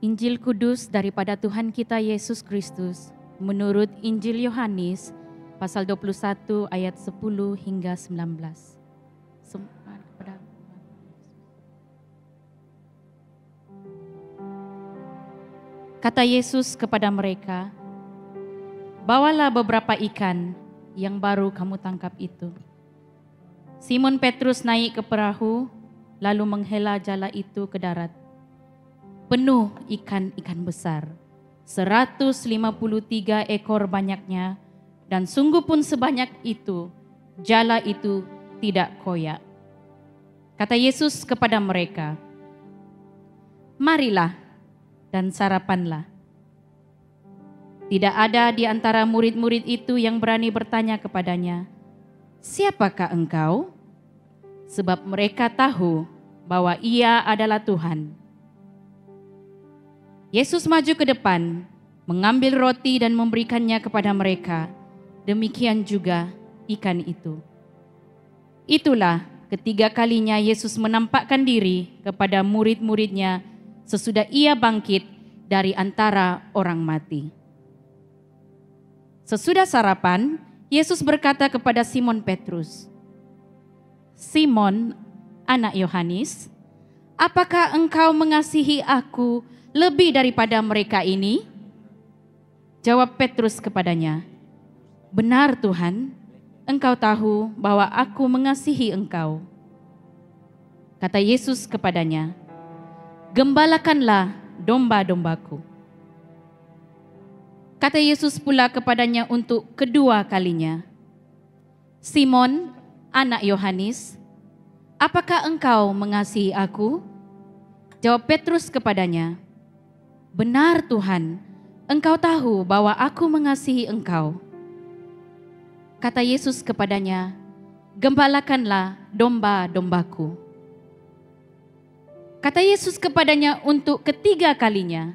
Injil Kudus daripada Tuhan kita Yesus Kristus menurut Injil Yohanes pasal 21 ayat 10 hingga 19. Sembah kepada Kata Yesus kepada mereka, Bawalah beberapa ikan yang baru kamu tangkap itu. Simon Petrus naik ke perahu, lalu menghela jala itu ke darat. Penuh ikan-ikan besar, 153 ekor banyaknya, dan sungguh pun sebanyak itu, jala itu tidak koyak. Kata Yesus kepada mereka, Marilah dan sarapanlah. Tidak ada di antara murid-murid itu yang berani bertanya kepadanya, "Siapakah engkau?" Sebab mereka tahu bahwa Ia adalah Tuhan. Yesus maju ke depan, mengambil roti dan memberikannya kepada mereka. Demikian juga ikan itu. Itulah ketiga kalinya Yesus menampakkan diri kepada murid-muridnya sesudah ia bangkit dari antara orang mati. Sesudah sarapan, Yesus berkata kepada Simon Petrus, "Simon, anak Yohanes, apakah engkau mengasihi aku lebih daripada mereka ini?" Jawab Petrus kepadanya, "Benar, Tuhan, engkau tahu bahwa aku mengasihi engkau." Kata Yesus kepadanya, gembalakanlah domba-dombaku. Kata Yesus pula kepadanya untuk kedua kalinya, Simon, anak Yohanes, apakah engkau mengasihi aku? Jawab Petrus kepadanya, Benar Tuhan, engkau tahu bahwa aku mengasihi engkau. Kata Yesus kepadanya, Gembalakanlah domba-dombaku. Kata Yesus kepadanya untuk ketiga kalinya,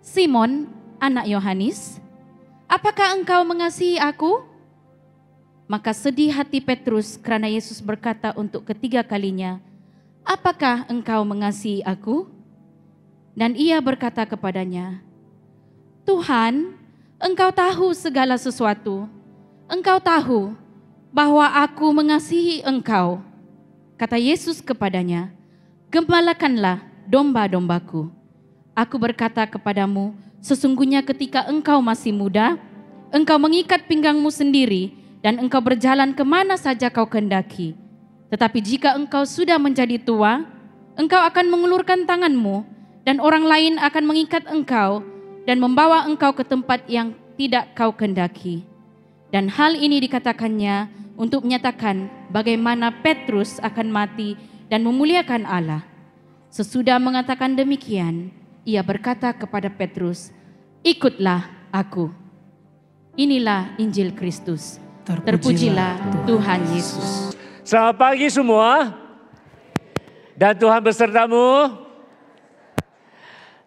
Simon, anak Yohanes, apakah engkau mengasihi aku? Maka sedih hati Petrus karena Yesus berkata untuk ketiga kalinya, apakah engkau mengasihi aku? Dan ia berkata kepadanya, Tuhan, engkau tahu segala sesuatu. Engkau tahu bahwa aku mengasihi engkau. Kata Yesus kepadanya, Gembalakanlah domba-dombaku. Aku berkata kepadamu, sesungguhnya ketika engkau masih muda, engkau mengikat pinggangmu sendiri dan engkau berjalan ke mana saja kau kendaki. Tetapi jika engkau sudah menjadi tua, engkau akan mengulurkan tanganmu dan orang lain akan mengikat engkau dan membawa engkau ke tempat yang tidak kau kendaki. Dan hal ini dikatakannya untuk menyatakan bagaimana Petrus akan mati dan memuliakan Allah. Sesudah mengatakan demikian, ia berkata kepada Petrus, "Ikutlah aku." Inilah Injil Kristus. Terpujilah, Tuhan Yesus. Selamat pagi semua. Dan Tuhan besertamu.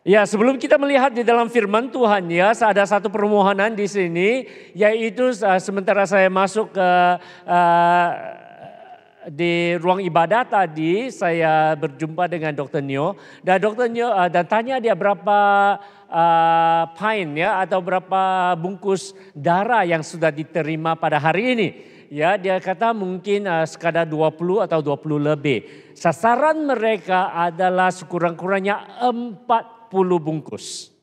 Ya, sebelum kita melihat di dalam firman Tuhan ya, ada satu permohonan di sini, yaitu uh, sementara saya masuk ke uh, di ruang ibadah tadi saya berjumpa dengan Dr. Nyo dan Dr. Nyo uh, dan tanya dia berapa uh, pint ya atau berapa bungkus darah yang sudah diterima pada hari ini. Ya, dia kata mungkin uh, sekadar 20 atau 20 lebih. Sasaran mereka adalah sekurang-kurangnya 40 bungkus.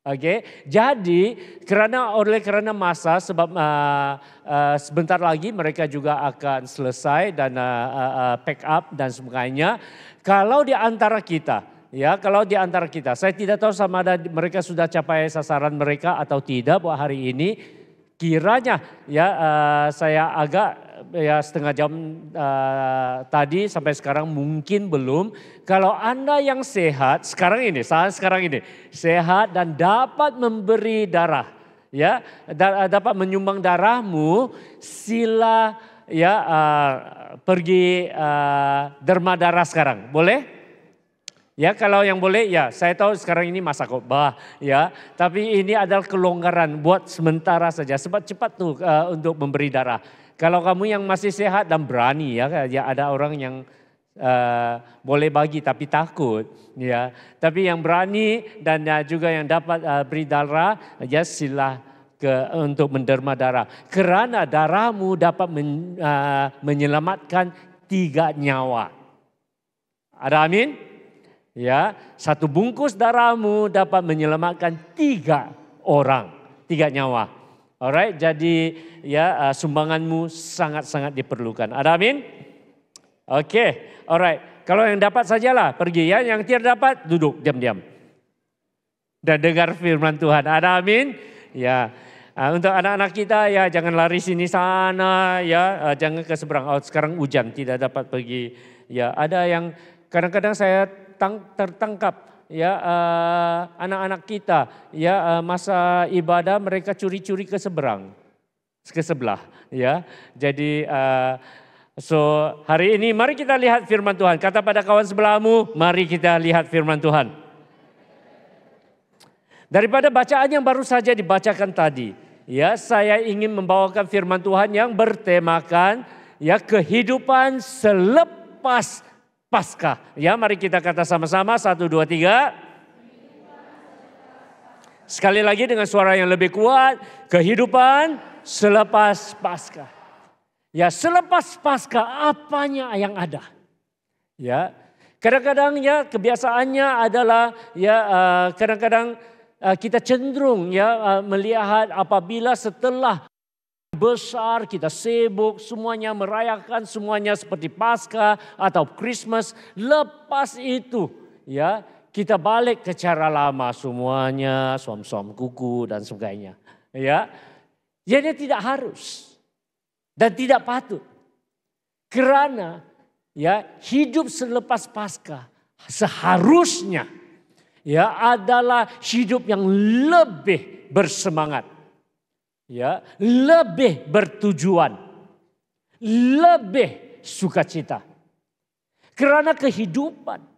Oke, okay? jadi karena oleh karena masa sebab uh, uh, sebentar lagi mereka juga akan selesai dan uh, uh, pack up dan sebagainya. Kalau di antara kita, ya kalau di antara kita, saya tidak tahu sama ada mereka sudah capai sasaran mereka atau tidak buat hari ini. Kiranya ya uh, saya agak ya setengah jam uh, tadi sampai sekarang mungkin belum. Kalau Anda yang sehat sekarang ini, saat sekarang ini sehat dan dapat memberi darah, ya dapat menyumbang darahmu, sila ya uh, pergi uh, derma darah sekarang, boleh? Ya kalau yang boleh ya saya tahu sekarang ini masa khotbah ya. Tapi ini adalah kelonggaran buat sementara saja. Sebab cepat tuh uh, untuk memberi darah. Kalau kamu yang masih sehat dan berani ya, ya ada orang yang uh, boleh bagi tapi takut ya. Tapi yang berani dan uh, juga yang dapat uh, beri darah ya sila ke untuk menderma darah. Kerana darahmu dapat men, uh, menyelamatkan tiga nyawa. Ada amin? Ya satu bungkus darahmu dapat menyelamatkan tiga orang tiga nyawa alright jadi ya uh, sumbanganmu sangat-sangat diperlukan ada amin oke okay. Alright, kalau yang dapat sajalah pergi ya, yang tidak dapat duduk diam-diam. Dan dengar firman Tuhan. Ada amin? Ya. Uh, untuk anak-anak kita ya jangan lari sini sana ya, uh, jangan ke seberang. Oh, sekarang hujan tidak dapat pergi. Ya, ada yang kadang-kadang saya tang, tertangkap ya uh, anak-anak kita ya uh, masa ibadah mereka curi-curi ke seberang ke sebelah ya. Jadi uh, So hari ini mari kita lihat firman Tuhan. Kata pada kawan sebelahmu, mari kita lihat firman Tuhan. Daripada bacaan yang baru saja dibacakan tadi, ya saya ingin membawakan firman Tuhan yang bertemakan ya kehidupan selepas Paskah. Ya, mari kita kata sama-sama satu dua tiga. Sekali lagi dengan suara yang lebih kuat, kehidupan selepas Paskah. Ya selepas pasca apanya yang ada. Ya kadang-kadang ya kebiasaannya adalah ya uh, kadang-kadang uh, kita cenderung ya uh, melihat apabila setelah besar kita sibuk semuanya merayakan semuanya seperti pasca atau Christmas lepas itu ya kita balik ke cara lama semuanya suam-suam kuku dan sebagainya ya jadi tidak harus dan tidak patut. Kerana ya hidup selepas pasca seharusnya ya adalah hidup yang lebih bersemangat. Ya, lebih bertujuan. Lebih sukacita. Kerana kehidupan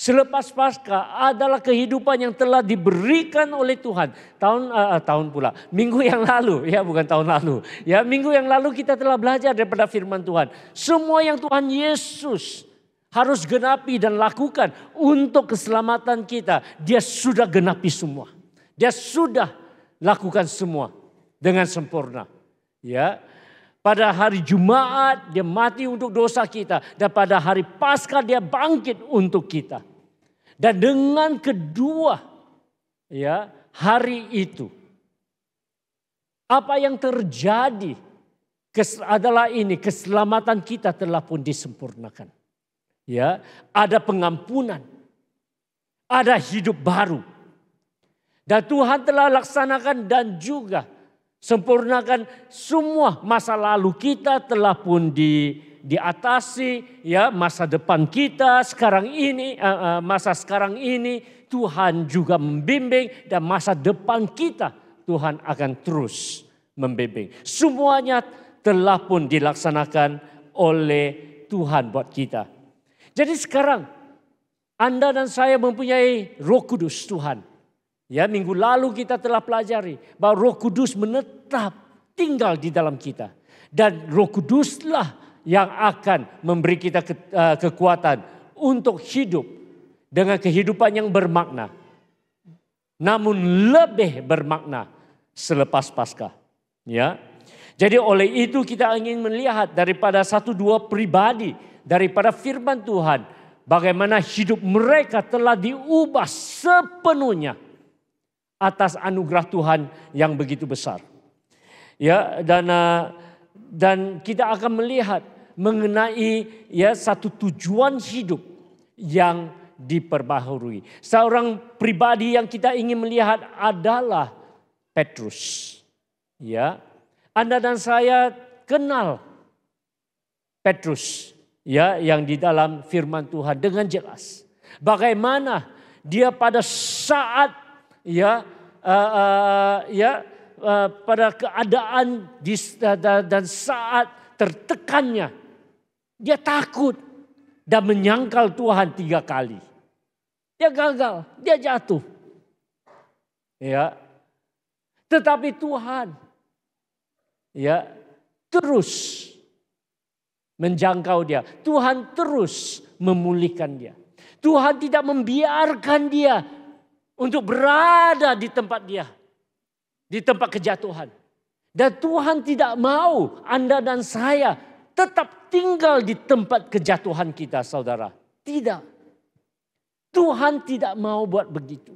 Selepas pasca adalah kehidupan yang telah diberikan oleh Tuhan. Tahun uh, tahun pula, minggu yang lalu, ya bukan tahun lalu. Ya, minggu yang lalu kita telah belajar daripada firman Tuhan. Semua yang Tuhan Yesus harus genapi dan lakukan untuk keselamatan kita, dia sudah genapi semua. Dia sudah lakukan semua dengan sempurna. Ya. Pada hari Jumat dia mati untuk dosa kita dan pada hari Paskah dia bangkit untuk kita. Dan dengan kedua ya hari itu apa yang terjadi adalah ini keselamatan kita telah pun disempurnakan. Ya, ada pengampunan. Ada hidup baru. Dan Tuhan telah laksanakan dan juga sempurnakan semua masa lalu kita telah pun di diatasi ya masa depan kita sekarang ini uh, uh, masa sekarang ini Tuhan juga membimbing dan masa depan kita Tuhan akan terus membimbing. Semuanya telah pun dilaksanakan oleh Tuhan buat kita. Jadi sekarang Anda dan saya mempunyai Roh Kudus Tuhan. Ya, minggu lalu kita telah pelajari bahwa Roh Kudus menetap tinggal di dalam kita. Dan Roh Kuduslah yang akan memberi kita ke, uh, kekuatan untuk hidup dengan kehidupan yang bermakna. Namun lebih bermakna selepas Paskah. Ya. Jadi oleh itu kita ingin melihat daripada satu dua pribadi daripada firman Tuhan bagaimana hidup mereka telah diubah sepenuhnya atas anugerah Tuhan yang begitu besar. Ya, dan uh, dan kita akan melihat mengenai ya satu tujuan hidup yang diperbaharui. Seorang pribadi yang kita ingin melihat adalah Petrus. Ya. Anda dan saya kenal Petrus ya yang di dalam firman Tuhan dengan jelas. Bagaimana dia pada saat ya uh, uh, ya uh, pada keadaan di, dan saat tertekannya. Dia takut dan menyangkal Tuhan tiga kali. Dia gagal, dia jatuh. Ya. Tetapi Tuhan ya terus menjangkau dia. Tuhan terus memulihkan dia. Tuhan tidak membiarkan dia untuk berada di tempat dia. Di tempat kejatuhan. Dan Tuhan tidak mau Anda dan saya tetap tinggal di tempat kejatuhan kita saudara. Tidak. Tuhan tidak mau buat begitu.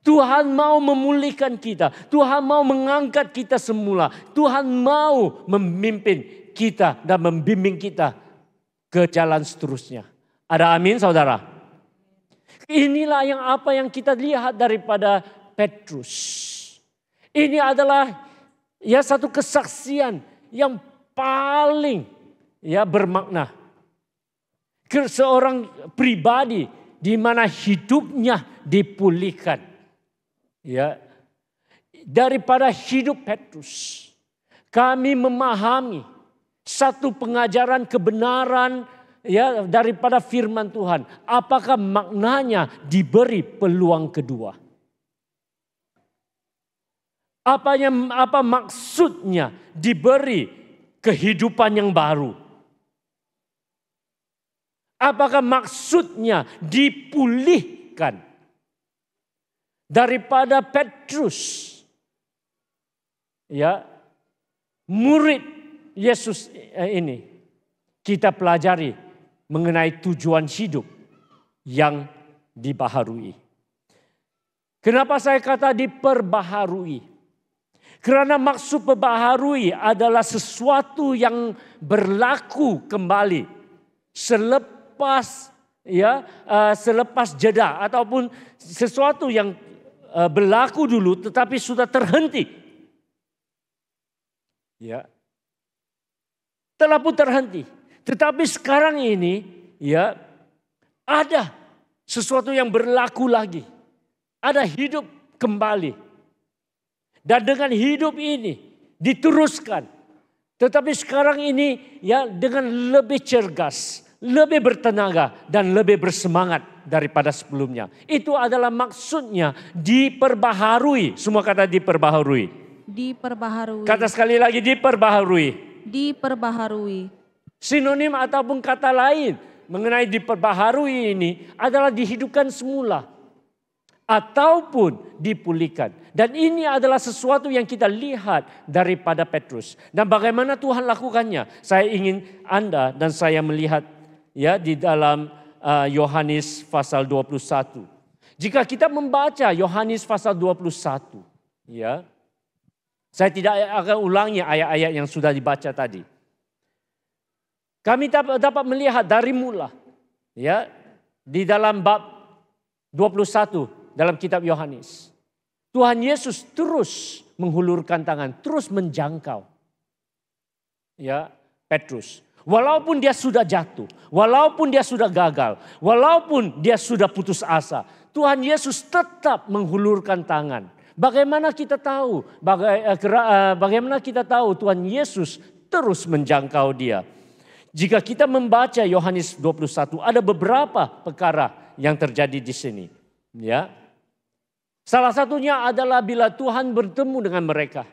Tuhan mau memulihkan kita. Tuhan mau mengangkat kita semula. Tuhan mau memimpin kita dan membimbing kita ke jalan seterusnya. Ada amin saudara? Inilah yang apa yang kita lihat daripada Petrus. Ini adalah ya satu kesaksian yang paling ya bermakna. Seorang pribadi di mana hidupnya dipulihkan. Ya. Daripada hidup Petrus. Kami memahami satu pengajaran kebenaran ya daripada firman Tuhan. Apakah maknanya diberi peluang kedua? Apanya apa maksudnya diberi kehidupan yang baru? Apakah maksudnya dipulihkan daripada Petrus? Ya, murid Yesus eh, ini kita pelajari mengenai tujuan hidup yang dibaharui. Kenapa saya kata diperbaharui? Karena maksud perbaharui adalah sesuatu yang berlaku kembali selepas ya uh, selepas jeda ataupun sesuatu yang uh, berlaku dulu tetapi sudah terhenti. Ya. Telah pun terhenti. Tetapi sekarang ini ya ada sesuatu yang berlaku lagi. Ada hidup kembali. Dan dengan hidup ini diteruskan. Tetapi sekarang ini ya dengan lebih cergas, lebih bertenaga dan lebih bersemangat daripada sebelumnya. Itu adalah maksudnya diperbaharui. Semua kata diperbaharui. Diperbaharui. Kata sekali lagi diperbaharui. Diperbaharui. Sinonim ataupun kata lain mengenai diperbaharui ini adalah dihidupkan semula ataupun dipulihkan. Dan ini adalah sesuatu yang kita lihat daripada Petrus. Dan bagaimana Tuhan lakukannya? Saya ingin Anda dan saya melihat ya di dalam uh, Yohanes uh, pasal 21. Jika kita membaca Yohanes pasal 21, ya. Saya tidak akan ulangi ayat-ayat yang sudah dibaca tadi. Kami dapat melihat dari mula ya di dalam bab 21 dalam kitab Yohanes. Tuhan Yesus terus menghulurkan tangan, terus menjangkau. Ya, Petrus. Walaupun dia sudah jatuh, walaupun dia sudah gagal, walaupun dia sudah putus asa, Tuhan Yesus tetap menghulurkan tangan. Bagaimana kita tahu? Eh, eh, bagaimana kita tahu Tuhan Yesus terus menjangkau dia? Jika kita membaca Yohanes 21, ada beberapa perkara yang terjadi di sini. Ya, Salah satunya adalah bila Tuhan bertemu dengan mereka.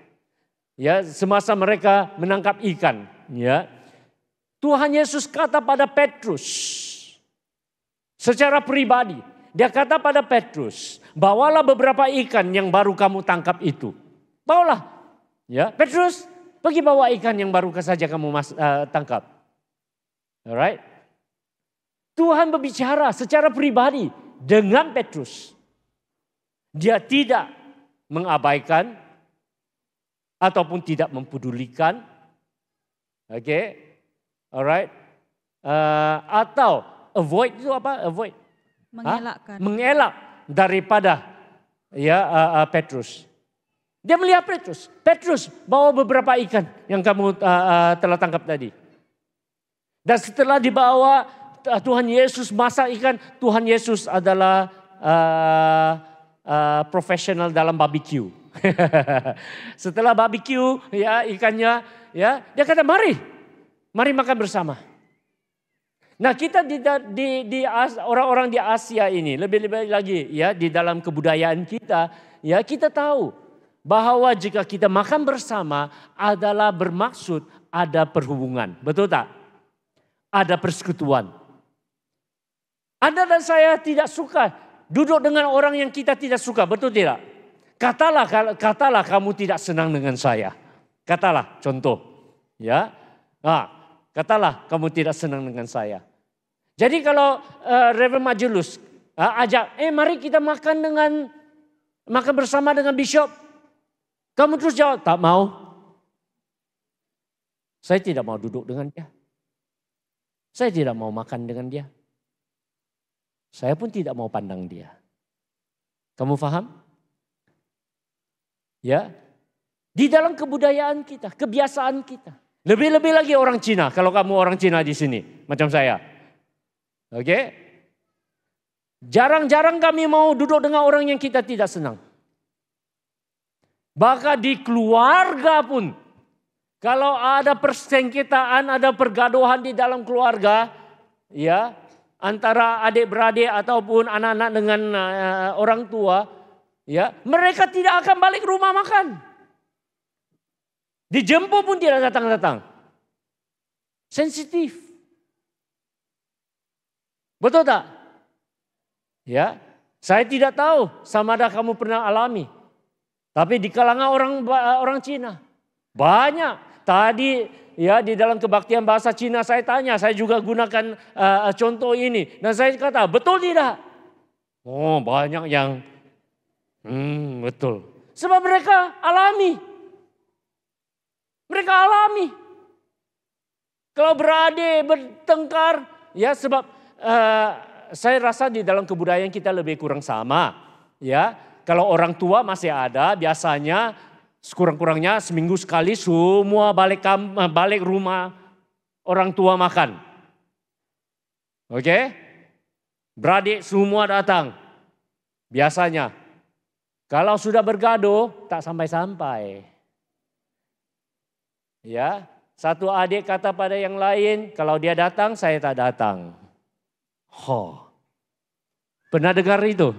Ya, semasa mereka menangkap ikan, ya. Tuhan Yesus kata pada Petrus secara pribadi, dia kata pada Petrus, "Bawalah beberapa ikan yang baru kamu tangkap itu." Bawalah. Ya, Petrus, pergi bawa ikan yang baru saja kamu mas, uh, tangkap. Alright? Tuhan berbicara secara pribadi dengan Petrus. Dia tidak mengabaikan ataupun tidak mempedulikan. Oke. Okay? Alright. Uh, atau avoid itu apa? Avoid. Mengelakkan. Ha? Mengelak daripada ya uh, uh, Petrus. Dia melihat Petrus. Petrus bawa beberapa ikan yang kamu uh, uh, telah tangkap tadi. Dan setelah dibawa Tuhan Yesus masak ikan, Tuhan Yesus adalah uh, uh, profesional dalam barbecue. Setelah barbecue ya ikannya ya dia kata mari mari makan bersama. Nah kita di, di, di orang-orang di Asia ini lebih-lebih lagi ya di dalam kebudayaan kita ya kita tahu bahwa jika kita makan bersama adalah bermaksud ada perhubungan betul tak? Ada persekutuan Anda dan saya tidak suka duduk dengan orang yang kita tidak suka, betul tidak? Katalah katalah kamu tidak senang dengan saya. Katalah contoh, ya. Nah, katalah kamu tidak senang dengan saya. Jadi kalau uh, Reverend Majulus uh, ajak, eh mari kita makan dengan makan bersama dengan bishop. Kamu terus jawab, tak mau. Saya tidak mau duduk dengan dia. Saya tidak mau makan dengan dia. Saya pun tidak mau pandang dia. Kamu paham? Ya. Di dalam kebudayaan kita, kebiasaan kita. Lebih-lebih lagi orang Cina, kalau kamu orang Cina di sini, macam saya. Oke? Jarang-jarang kami mau duduk dengan orang yang kita tidak senang. Bahkan di keluarga pun, kalau ada persengketaan, ada pergaduhan di dalam keluarga, ya, antara adik-beradik ataupun anak-anak dengan uh, orang tua, ya, mereka tidak akan balik rumah makan. Dijemput pun tidak datang-datang. Sensitif. Betul tak? Ya, saya tidak tahu sama ada kamu pernah alami. Tapi di kalangan orang orang Cina banyak. Tadi ya di dalam kebaktian bahasa Cina saya tanya, saya juga gunakan uh, contoh ini dan saya kata betul tidak? Oh banyak yang hmm, betul. Sebab mereka alami. Mereka alami. Kalau beradik bertengkar, ya sebab uh, saya rasa di dalam kebudayaan kita lebih kurang sama. Ya, kalau orang tua masih ada, biasanya Sekurang-kurangnya seminggu sekali semua balik kam, eh, balik rumah orang tua makan. Oke? Okay? Beradik semua datang. Biasanya. Kalau sudah bergaduh tak sampai-sampai. Ya, satu adik kata pada yang lain, kalau dia datang saya tak datang. Ho. Pernah dengar itu?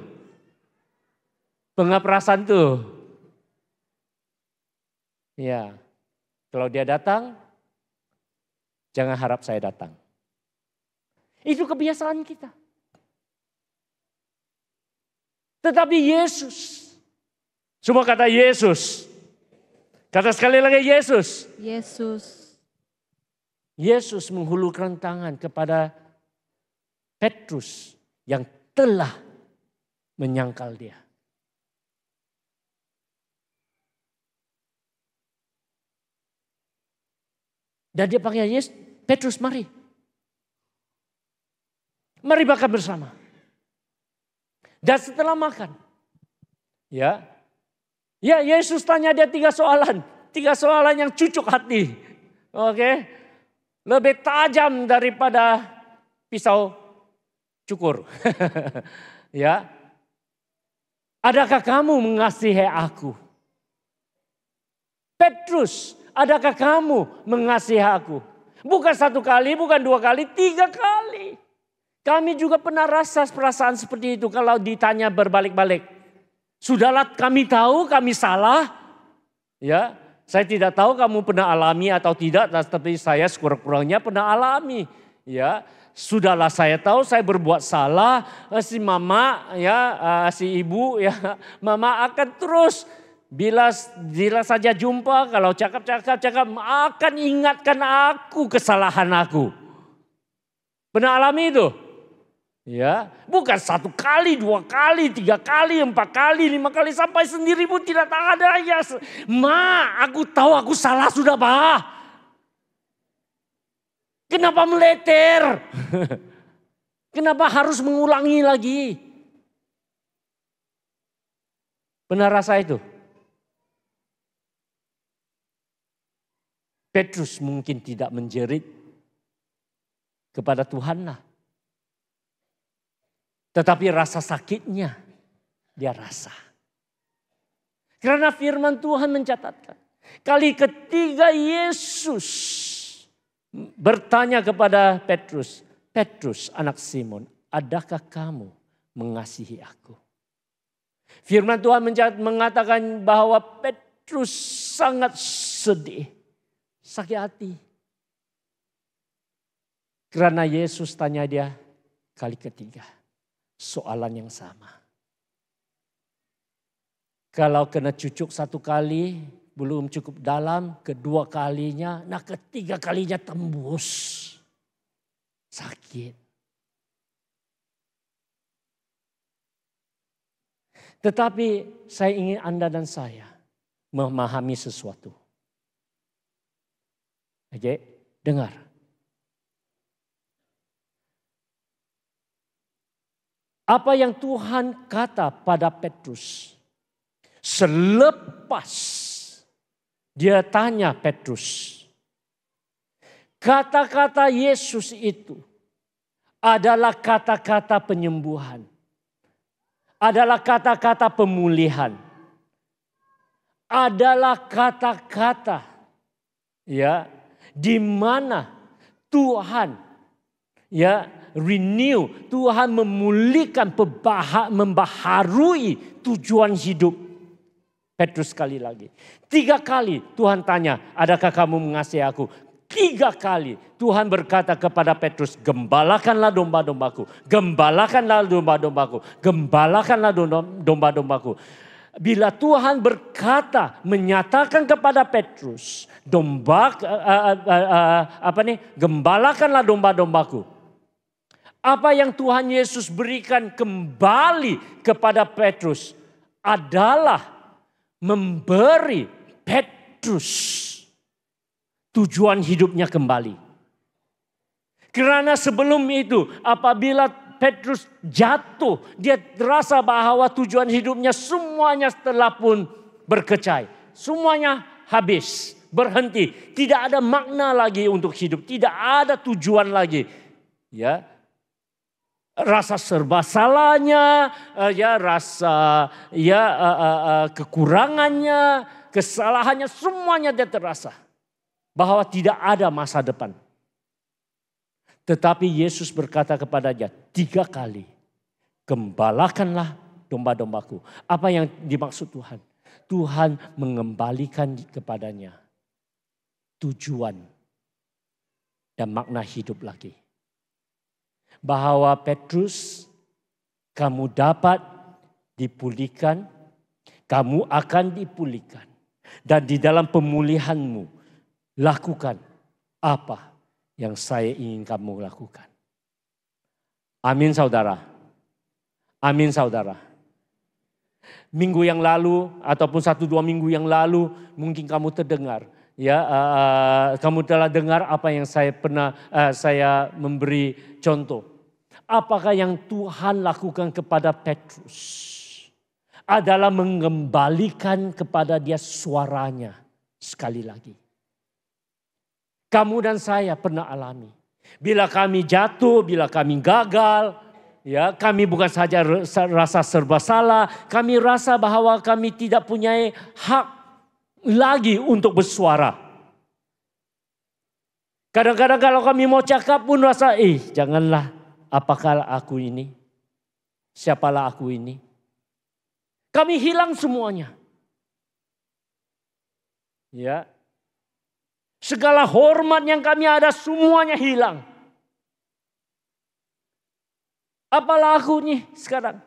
Pengaprasan tuh. Ya, kalau dia datang, jangan harap saya datang. Itu kebiasaan kita. Tetapi Yesus, semua kata Yesus. Kata sekali lagi Yesus. Yesus. Yesus menghulurkan tangan kepada Petrus yang telah menyangkal dia. Dan dia panggil Yesus, Petrus mari. Mari makan bersama. Dan setelah makan, ya, ya Yesus tanya dia tiga soalan, tiga soalan yang cucuk hati, oke, lebih tajam daripada pisau cukur, ya. Adakah kamu mengasihi aku? Petrus, adakah kamu mengasihi aku? Bukan satu kali, bukan dua kali, tiga kali. Kami juga pernah rasa perasaan seperti itu kalau ditanya berbalik-balik. Sudahlah kami tahu kami salah. Ya, saya tidak tahu kamu pernah alami atau tidak, tapi saya sekurang-kurangnya pernah alami. Ya, sudahlah saya tahu saya berbuat salah, si mama ya, eh, si ibu ya, mama akan terus Bila bila saja jumpa, kalau cakap-cakap, cakap akan ingatkan aku kesalahan aku. Pernah alami itu? Ya, bukan satu kali, dua kali, tiga kali, empat kali, lima kali sampai sendiri pun tidak ada ya. Ma, aku tahu aku salah sudah, Pak. Kenapa meleter? Kenapa harus mengulangi lagi? Pernah rasa itu? Petrus mungkin tidak menjerit kepada Tuhanlah. Tetapi rasa sakitnya dia rasa. Karena firman Tuhan mencatatkan. Kali ketiga Yesus bertanya kepada Petrus. Petrus anak Simon, adakah kamu mengasihi aku? Firman Tuhan mengatakan bahwa Petrus sangat sedih sakit hati. Karena Yesus tanya dia, kali ketiga. Soalan yang sama. Kalau kena cucuk satu kali, belum cukup dalam, kedua kalinya, nah ketiga kalinya tembus. Sakit. Tetapi saya ingin Anda dan saya memahami sesuatu. Oke, dengar. Apa yang Tuhan kata pada Petrus selepas dia tanya Petrus, kata-kata Yesus itu adalah kata-kata penyembuhan, adalah kata-kata pemulihan, adalah kata-kata ya di mana Tuhan ya renew, Tuhan memulihkan, membaharui tujuan hidup. Petrus sekali lagi. Tiga kali Tuhan tanya, adakah kamu mengasihi aku? Tiga kali Tuhan berkata kepada Petrus, gembalakanlah domba-dombaku, gembalakanlah domba-dombaku, gembalakanlah domba-dombaku. Bila Tuhan berkata, menyatakan kepada Petrus, domba, uh, uh, uh, apa nih, gembalakanlah domba-dombaku. Apa yang Tuhan Yesus berikan kembali kepada Petrus adalah memberi Petrus tujuan hidupnya kembali. Karena sebelum itu apabila Petrus jatuh, dia terasa bahwa tujuan hidupnya semuanya telah pun berkecai. Semuanya habis, berhenti. Tidak ada makna lagi untuk hidup, tidak ada tujuan lagi. Ya, rasa serba salahnya, uh, ya rasa ya uh, uh, kekurangannya, kesalahannya semuanya dia terasa bahwa tidak ada masa depan. Tetapi Yesus berkata kepadanya tiga kali, gembalakanlah domba-dombaku. Apa yang dimaksud Tuhan? Tuhan mengembalikan kepadanya tujuan dan makna hidup lagi bahwa Petrus kamu dapat dipulihkan, kamu akan dipulihkan. Dan di dalam pemulihanmu lakukan apa yang saya ingin kamu lakukan. Amin saudara. Amin saudara. Minggu yang lalu ataupun satu dua minggu yang lalu mungkin kamu terdengar ya uh, kamu telah dengar apa yang saya pernah uh, saya memberi contoh Apakah yang Tuhan lakukan kepada Petrus adalah mengembalikan kepada dia suaranya sekali lagi. Kamu dan saya pernah alami. Bila kami jatuh, bila kami gagal, ya kami bukan saja rasa serba salah, kami rasa bahwa kami tidak punya hak lagi untuk bersuara. Kadang-kadang kalau kami mau cakap pun rasa, eh janganlah apakah aku ini? Siapalah aku ini? Kami hilang semuanya. Ya. Segala hormat yang kami ada semuanya hilang. Apalah aku nih sekarang?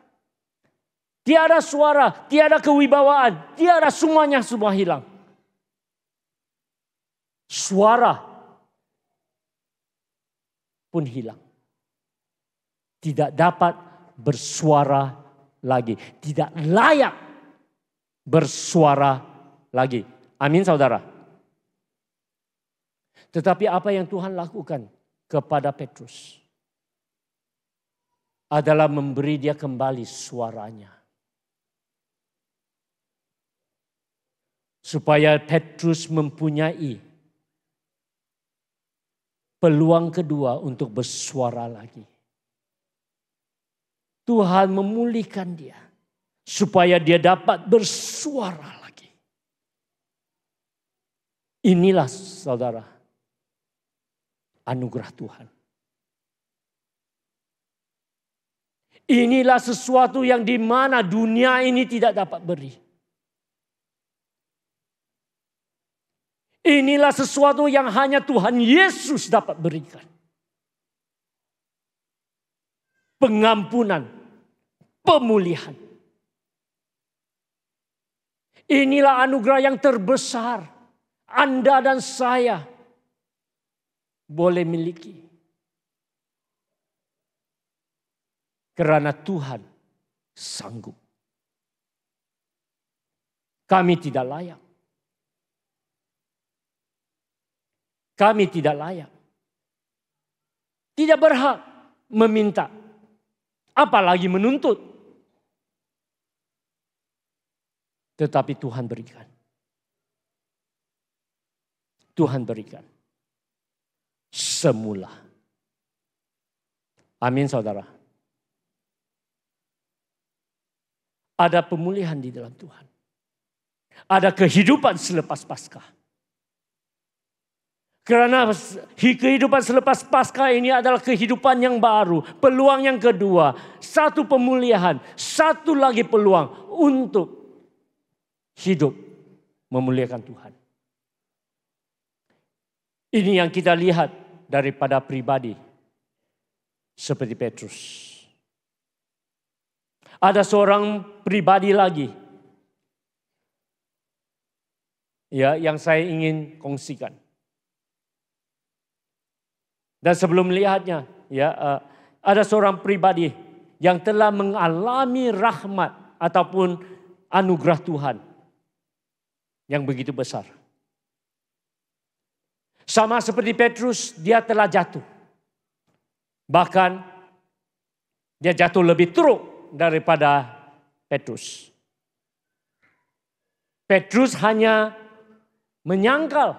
Tiada suara, tiada kewibawaan, tiada semuanya semua hilang. Suara pun hilang tidak dapat bersuara lagi, tidak layak bersuara lagi. Amin saudara. Tetapi apa yang Tuhan lakukan kepada Petrus adalah memberi dia kembali suaranya. Supaya Petrus mempunyai peluang kedua untuk bersuara lagi. Tuhan memulihkan dia. Supaya dia dapat bersuara lagi. Inilah saudara. Anugerah Tuhan. Inilah sesuatu yang di mana dunia ini tidak dapat beri. Inilah sesuatu yang hanya Tuhan Yesus dapat berikan. pengampunan, pemulihan. Inilah anugerah yang terbesar Anda dan saya boleh miliki. Karena Tuhan sanggup. Kami tidak layak. Kami tidak layak. Tidak berhak meminta. Apalagi menuntut. Tetapi Tuhan berikan. Tuhan berikan. Semula. Amin saudara. Ada pemulihan di dalam Tuhan. Ada kehidupan selepas Paskah. Karena kehidupan selepas Paskah ini adalah kehidupan yang baru, peluang yang kedua, satu pemulihan, satu lagi peluang untuk hidup memuliakan Tuhan. Ini yang kita lihat daripada pribadi seperti Petrus. Ada seorang pribadi lagi ya yang saya ingin kongsikan. Dan sebelum melihatnya, ya uh, ada seorang pribadi yang telah mengalami rahmat ataupun anugerah Tuhan yang begitu besar. Sama seperti Petrus, dia telah jatuh. Bahkan dia jatuh lebih teruk daripada Petrus. Petrus hanya menyangkal.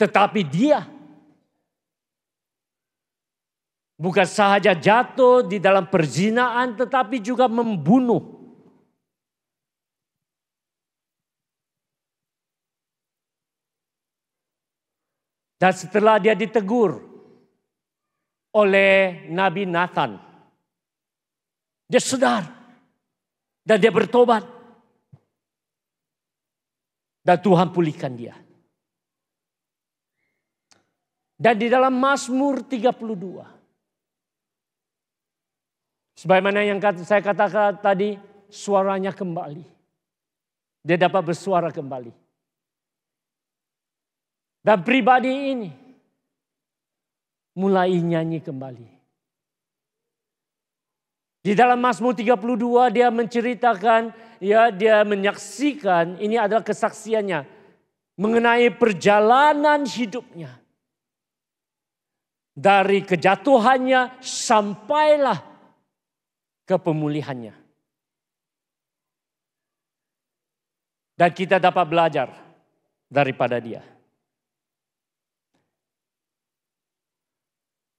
Tetapi dia bukan sahaja jatuh di dalam perzinaan tetapi juga membunuh. Dan setelah dia ditegur oleh Nabi Nathan, dia sedar. Dan dia bertobat. Dan Tuhan pulihkan dia. Dan di dalam Mazmur 32. Sebagaimana yang saya katakan tadi, suaranya kembali. Dia dapat bersuara kembali. Dan pribadi ini mulai nyanyi kembali. Di dalam Mazmur 32 dia menceritakan, ya dia menyaksikan, ini adalah kesaksiannya mengenai perjalanan hidupnya. Dari kejatuhannya sampailah ke pemulihannya. Dan kita dapat belajar daripada dia.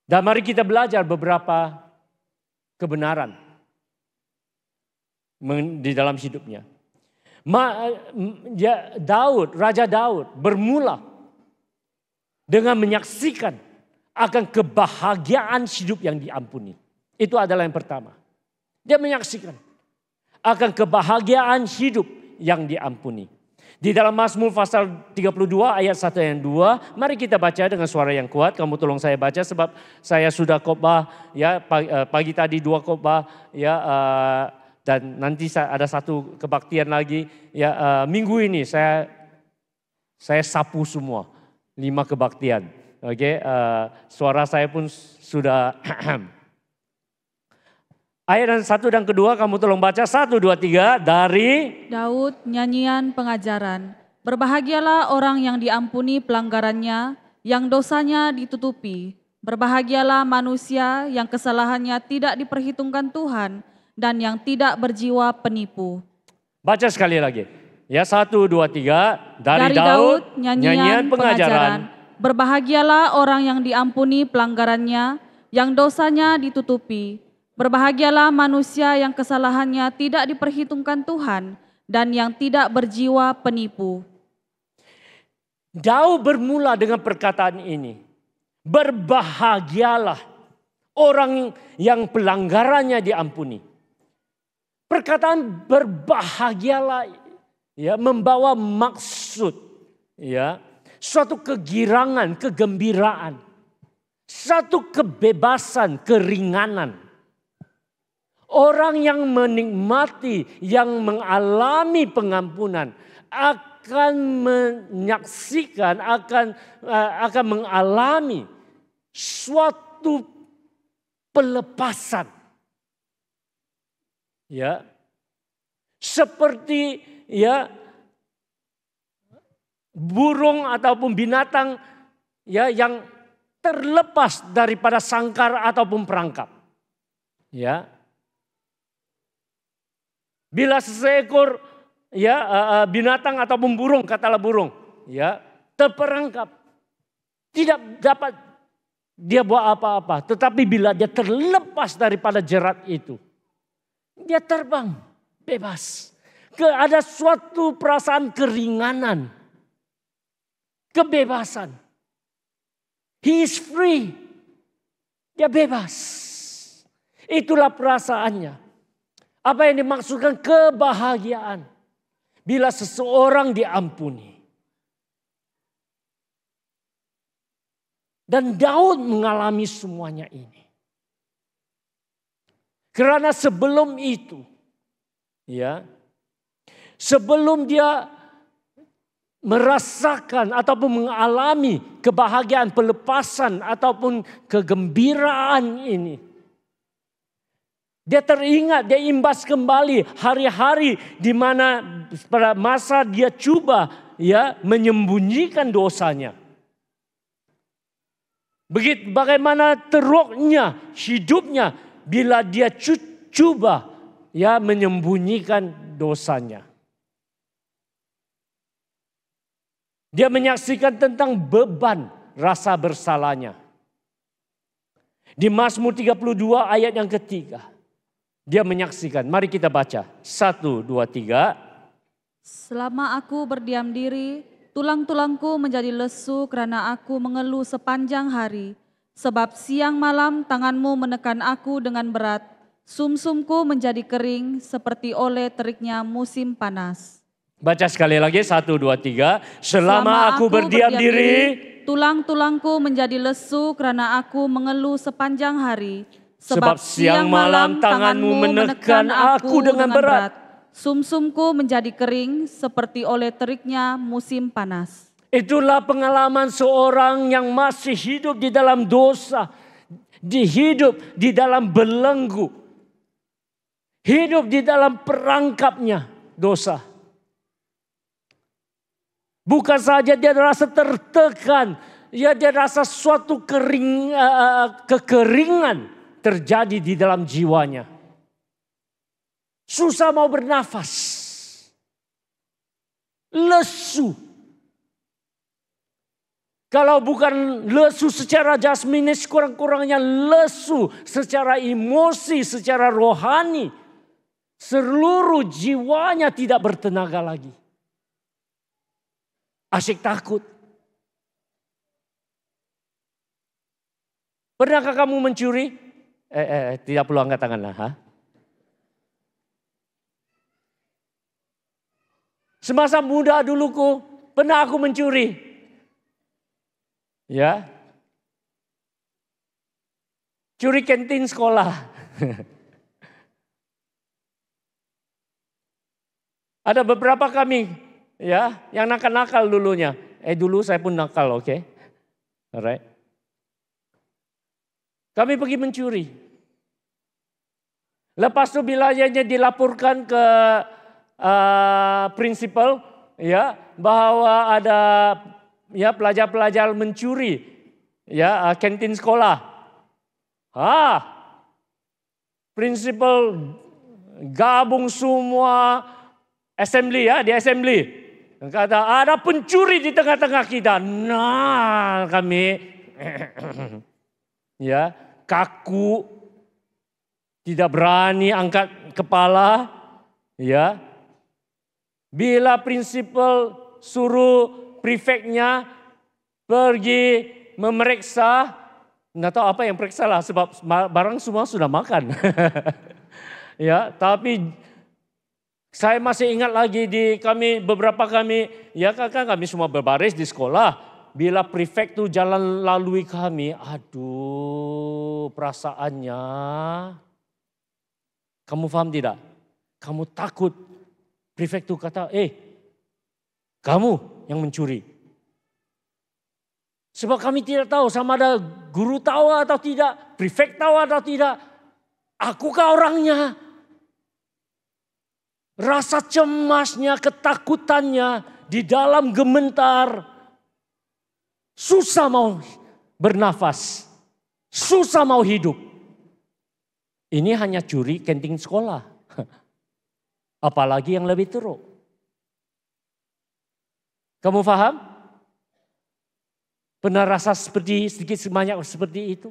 Dan mari kita belajar beberapa kebenaran di dalam hidupnya. Ma, ya, Daud, Raja Daud bermula dengan menyaksikan akan kebahagiaan hidup yang diampuni. Itu adalah yang pertama. Dia menyaksikan akan kebahagiaan hidup yang diampuni. Di dalam Mazmur pasal 32 ayat 1 dan 2, mari kita baca dengan suara yang kuat. Kamu tolong saya baca sebab saya sudah khotbah ya eh, pagi, tadi dua khotbah ya uh, dan nanti ada satu kebaktian lagi ya uh, minggu ini saya saya sapu semua lima kebaktian. Oke, okay, uh, suara saya pun sudah Ayat dan satu dan kedua kamu tolong baca satu dua tiga dari Daud nyanyian pengajaran. Berbahagialah orang yang diampuni pelanggarannya, yang dosanya ditutupi. Berbahagialah manusia yang kesalahannya tidak diperhitungkan Tuhan dan yang tidak berjiwa penipu. Baca sekali lagi. Ya satu dua tiga dari, dari Daud, Daud nyanyian, nyanyian pengajaran. pengajaran. Berbahagialah orang yang diampuni pelanggarannya, yang dosanya ditutupi. Berbahagialah manusia yang kesalahannya tidak diperhitungkan Tuhan dan yang tidak berjiwa penipu. Daud bermula dengan perkataan ini. Berbahagialah orang yang pelanggarannya diampuni. Perkataan berbahagialah ya membawa maksud ya suatu kegirangan, kegembiraan. Satu kebebasan, keringanan. Orang yang menikmati, yang mengalami pengampunan akan menyaksikan, akan uh, akan mengalami suatu pelepasan. Ya. Seperti ya burung ataupun binatang ya yang terlepas daripada sangkar ataupun perangkap. Ya. Bila seekor ya binatang ataupun burung katalah burung ya terperangkap tidak dapat dia buat apa-apa, tetapi bila dia terlepas daripada jerat itu, dia terbang bebas. Ke ada suatu perasaan keringanan kebebasan. He is free. Dia bebas. Itulah perasaannya. Apa yang dimaksudkan kebahagiaan. Bila seseorang diampuni. Dan Daud mengalami semuanya ini. Karena sebelum itu, ya, sebelum dia merasakan ataupun mengalami kebahagiaan pelepasan ataupun kegembiraan ini. Dia teringat, dia imbas kembali hari-hari di mana pada masa dia coba ya menyembunyikan dosanya. Begitu bagaimana teruknya hidupnya bila dia coba ya menyembunyikan dosanya. Dia menyaksikan tentang beban rasa bersalahnya. Di Mazmur 32 ayat yang ketiga. Dia menyaksikan. Mari kita baca. Satu, dua, tiga. Selama aku berdiam diri, tulang-tulangku menjadi lesu karena aku mengeluh sepanjang hari. Sebab siang malam tanganmu menekan aku dengan berat. Sumsumku menjadi kering seperti oleh teriknya musim panas. Baca sekali lagi, satu, dua, tiga. Selama, Selama aku, aku berdiam, berdiam diri, tulang-tulangku menjadi lesu karena aku mengeluh sepanjang hari. Sebab, siang malam tanganmu menekan aku dengan berat. Sumsumku menjadi kering seperti oleh teriknya musim panas. Itulah pengalaman seorang yang masih hidup di dalam dosa. Di hidup di dalam belenggu. Hidup di dalam perangkapnya dosa. Bukan saja dia rasa tertekan, ya dia rasa suatu kering, uh, kekeringan terjadi di dalam jiwanya. Susah mau bernafas. Lesu. Kalau bukan lesu secara jasminis, kurang-kurangnya lesu secara emosi, secara rohani. Seluruh jiwanya tidak bertenaga lagi. Asyik takut. Pernahkah kamu mencuri? Eh, eh, eh tidak perlu angkat tangan lah. Semasa muda duluku, pernah aku mencuri. Ya. Curi kantin sekolah. Ada beberapa kami Ya, yang nakal-nakal dulunya. Eh dulu saya pun nakal, oke? Okay? Alright. Kami pergi mencuri. Lepas itu bila dilaporkan ke uh, prinsipal, ya bahwa ada ya pelajar-pelajar mencuri ya uh, kantin sekolah. Ah, prinsipal gabung semua assembly ya di assembly Kata ada pencuri di tengah-tengah kita. Nah kami ya kaku tidak berani angkat kepala ya. Bila prinsipal suruh prefeknya pergi memeriksa nggak tahu apa yang periksa lah sebab barang semua sudah makan. Ya tapi saya masih ingat lagi di kami beberapa kami ya kan kami semua berbaris di sekolah. Bila prefek itu jalan lalui kami, aduh perasaannya. Kamu paham tidak? Kamu takut. Prefek itu kata, eh kamu yang mencuri. Sebab kami tidak tahu sama ada guru tahu atau tidak, prefek tahu atau tidak. Akukah orangnya? Rasa cemasnya, ketakutannya di dalam gementar. Susah mau bernafas. Susah mau hidup. Ini hanya curi kenting sekolah. Apalagi yang lebih teruk. Kamu paham? Pernah rasa seperti sedikit sebanyak seperti itu?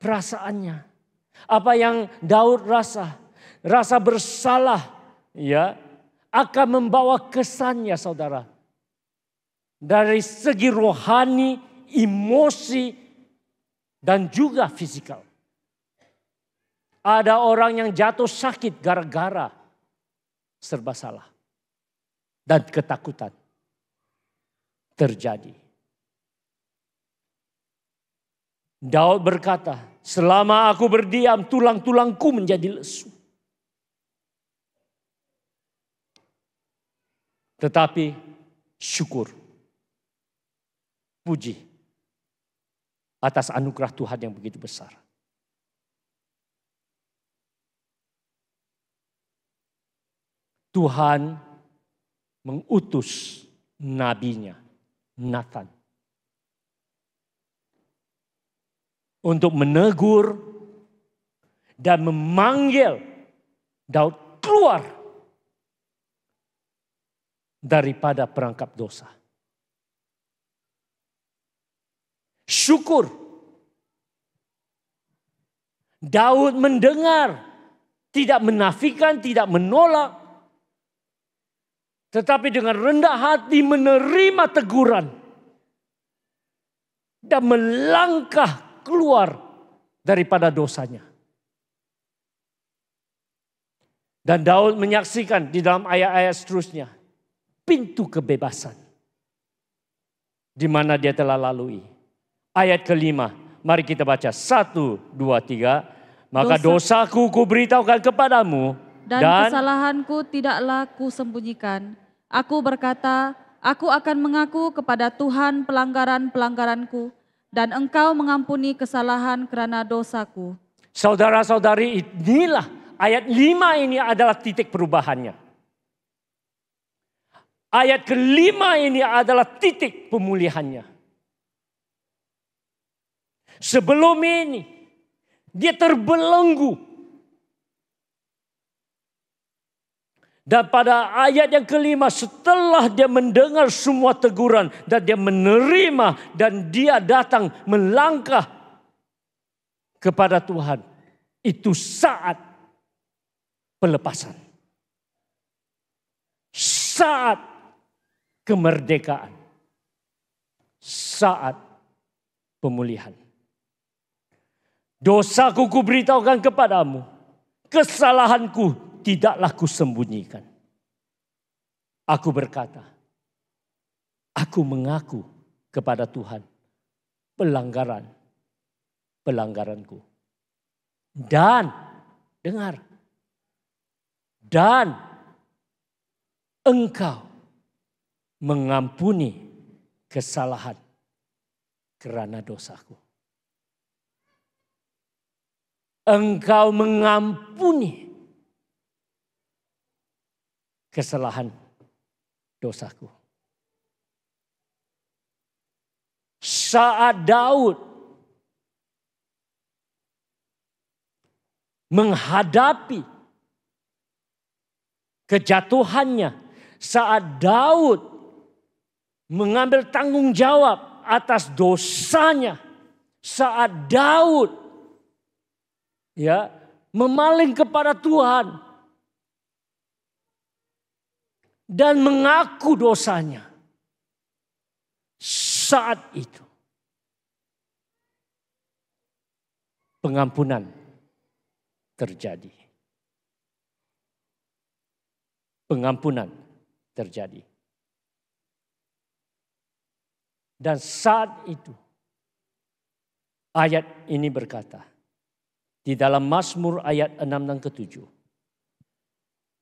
Perasaannya. Apa yang Daud rasa? rasa bersalah ya akan membawa kesannya saudara. Dari segi rohani, emosi, dan juga fisikal. Ada orang yang jatuh sakit gara-gara serba salah. Dan ketakutan terjadi. Daud berkata, selama aku berdiam tulang-tulangku menjadi lesu. Tetapi syukur, puji atas anugerah Tuhan yang begitu besar. Tuhan mengutus nabinya, Nathan. Untuk menegur dan memanggil Daud keluar daripada perangkap dosa. Syukur. Daud mendengar, tidak menafikan, tidak menolak. Tetapi dengan rendah hati menerima teguran. Dan melangkah keluar daripada dosanya. Dan Daud menyaksikan di dalam ayat-ayat seterusnya pintu kebebasan. Di mana dia telah lalui. Ayat kelima, mari kita baca. Satu, dua, tiga. Maka Dosa, dosaku ku beritahukan kepadamu. Dan, dan kesalahanku tidaklah ku sembunyikan. Aku berkata, aku akan mengaku kepada Tuhan pelanggaran-pelanggaranku. Dan engkau mengampuni kesalahan kerana dosaku. Saudara-saudari inilah ayat lima ini adalah titik perubahannya. Ayat kelima ini adalah titik pemulihannya. Sebelum ini dia terbelenggu. Dan pada ayat yang kelima setelah dia mendengar semua teguran dan dia menerima dan dia datang melangkah kepada Tuhan. Itu saat pelepasan. Saat kemerdekaan saat pemulihan. Dosaku ku beritahukan kepadamu, kesalahanku tidaklah kusembunyikan. Aku berkata, aku mengaku kepada Tuhan pelanggaran pelanggaranku. Dan dengar, dan engkau mengampuni kesalahan kerana dosaku. Engkau mengampuni kesalahan dosaku. Saat Daud menghadapi kejatuhannya, saat Daud mengambil tanggung jawab atas dosanya saat Daud ya memaling kepada Tuhan dan mengaku dosanya saat itu. Pengampunan terjadi. Pengampunan terjadi. Dan saat itu ayat ini berkata di dalam Mazmur ayat 6 dan ke-7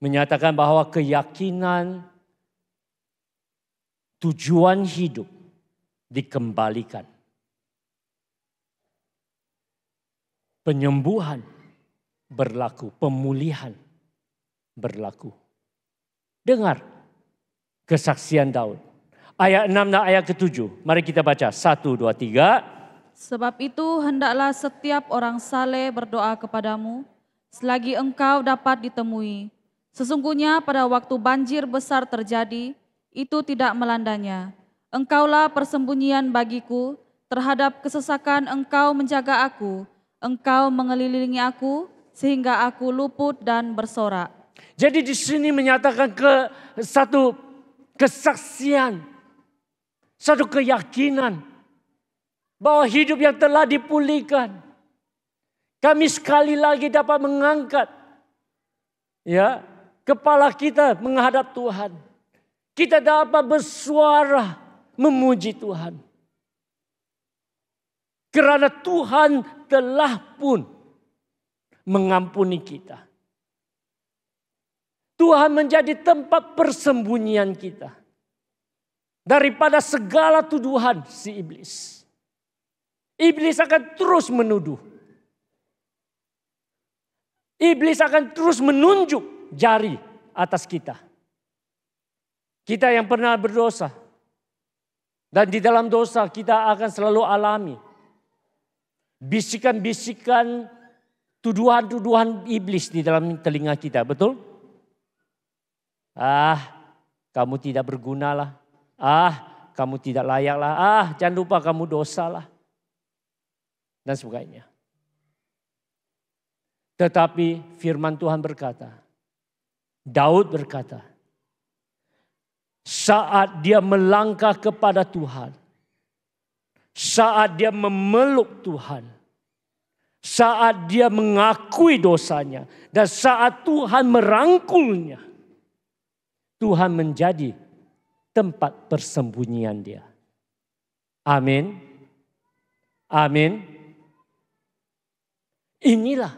menyatakan bahwa keyakinan tujuan hidup dikembalikan. Penyembuhan berlaku, pemulihan berlaku. Dengar kesaksian Daud. Ayat 6 dan ayat ke-7. Mari kita baca. Satu, dua, tiga. Sebab itu hendaklah setiap orang saleh berdoa kepadamu selagi engkau dapat ditemui. Sesungguhnya pada waktu banjir besar terjadi, itu tidak melandanya. Engkaulah persembunyian bagiku, terhadap kesesakan engkau menjaga aku, engkau mengelilingi aku, sehingga aku luput dan bersorak. Jadi di sini menyatakan ke satu kesaksian, satu keyakinan bahwa hidup yang telah dipulihkan. Kami sekali lagi dapat mengangkat ya kepala kita menghadap Tuhan. Kita dapat bersuara memuji Tuhan. Karena Tuhan telah pun mengampuni kita. Tuhan menjadi tempat persembunyian kita. Daripada segala tuduhan si iblis. Iblis akan terus menuduh. Iblis akan terus menunjuk jari atas kita. Kita yang pernah berdosa. Dan di dalam dosa kita akan selalu alami. Bisikan-bisikan tuduhan-tuduhan iblis di dalam telinga kita. Betul? Ah, kamu tidak bergunalah. Ah, kamu tidak layaklah. Ah, jangan lupa kamu dosalah dan sebagainya. Tetapi firman Tuhan berkata, Daud berkata, saat dia melangkah kepada Tuhan, saat dia memeluk Tuhan, saat dia mengakui dosanya, dan saat Tuhan merangkulnya, Tuhan menjadi tempat persembunyian dia. Amin. Amin. Inilah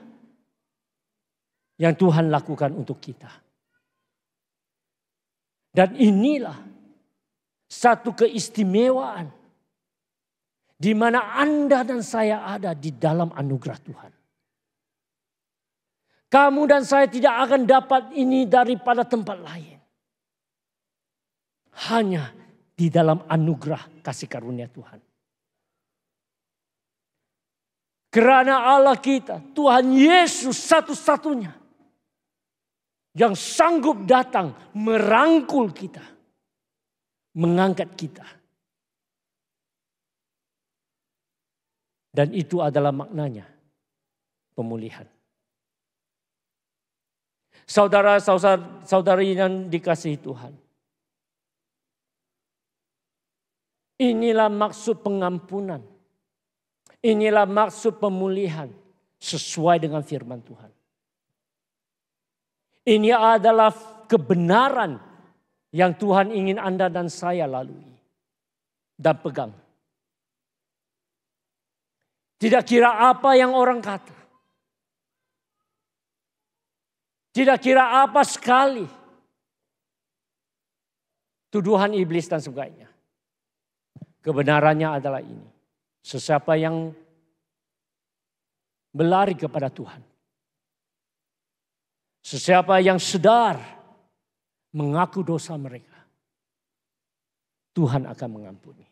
yang Tuhan lakukan untuk kita. Dan inilah satu keistimewaan di mana Anda dan saya ada di dalam anugerah Tuhan. Kamu dan saya tidak akan dapat ini daripada tempat lain. Hanya di dalam anugerah kasih karunia Tuhan. Kerana Allah kita, Tuhan Yesus satu-satunya yang sanggup datang merangkul kita, mengangkat kita. Dan itu adalah maknanya pemulihan. Saudara-saudari yang dikasihi Tuhan. Inilah maksud pengampunan Inilah maksud pemulihan sesuai dengan firman Tuhan. Ini adalah kebenaran yang Tuhan ingin Anda dan saya lalui dan pegang. Tidak kira apa yang orang kata. Tidak kira apa sekali. Tuduhan iblis dan sebagainya. Kebenarannya adalah ini. Sesiapa yang berlari kepada Tuhan. Sesiapa yang sedar mengaku dosa mereka. Tuhan akan mengampuni.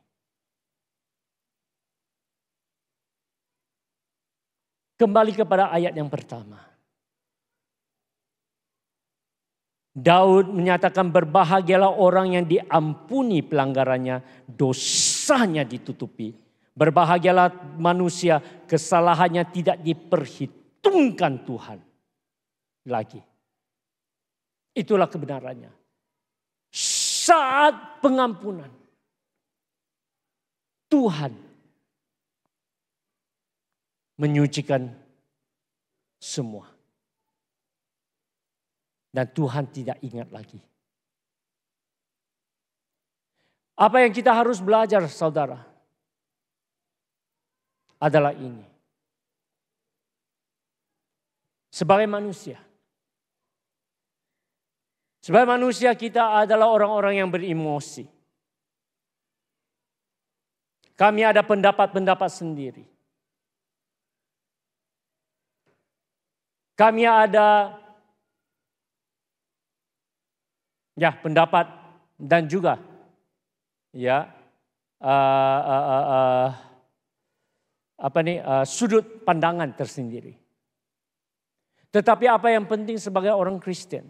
Kembali kepada ayat yang pertama. Daud menyatakan berbahagialah orang yang diampuni pelanggarannya, dosanya ditutupi Berbahagialah manusia kesalahannya tidak diperhitungkan Tuhan lagi. Itulah kebenarannya. Saat pengampunan Tuhan menyucikan semua. Dan Tuhan tidak ingat lagi. Apa yang kita harus belajar saudara? Adalah ini. Sebagai manusia. Sebagai manusia kita adalah orang-orang yang beremosi. Kami ada pendapat-pendapat sendiri. Kami ada ya pendapat dan juga ya uh, uh, uh, uh, apa nih uh, sudut pandangan tersendiri. Tetapi apa yang penting sebagai orang Kristen,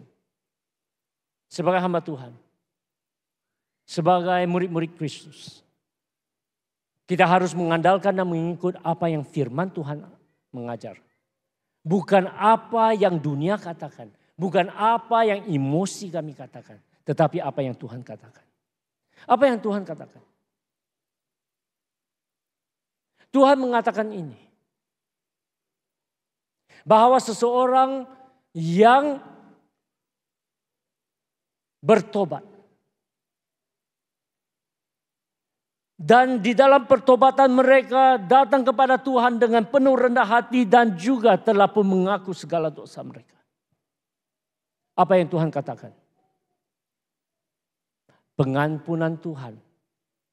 sebagai hamba Tuhan, sebagai murid-murid Kristus, kita harus mengandalkan dan mengikut apa yang firman Tuhan mengajar. Bukan apa yang dunia katakan. Bukan apa yang emosi kami katakan. Tetapi apa yang Tuhan katakan. Apa yang Tuhan katakan. Tuhan mengatakan ini. Bahwa seseorang yang bertobat Dan di dalam pertobatan mereka datang kepada Tuhan dengan penuh rendah hati dan juga telah pun mengaku segala dosa mereka. Apa yang Tuhan katakan? Pengampunan Tuhan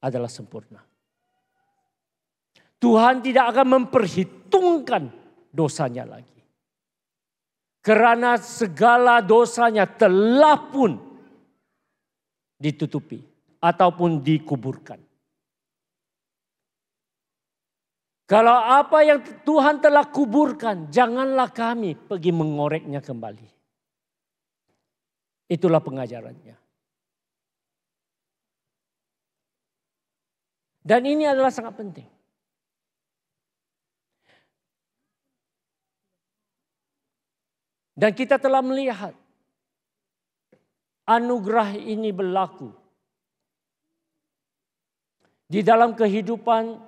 adalah sempurna. Tuhan tidak akan memperhitungkan dosanya lagi. Karena segala dosanya telah pun ditutupi ataupun dikuburkan. Kalau apa yang Tuhan telah kuburkan, janganlah kami pergi mengoreknya kembali. Itulah pengajarannya. Dan ini adalah sangat penting. Dan kita telah melihat anugerah ini berlaku di dalam kehidupan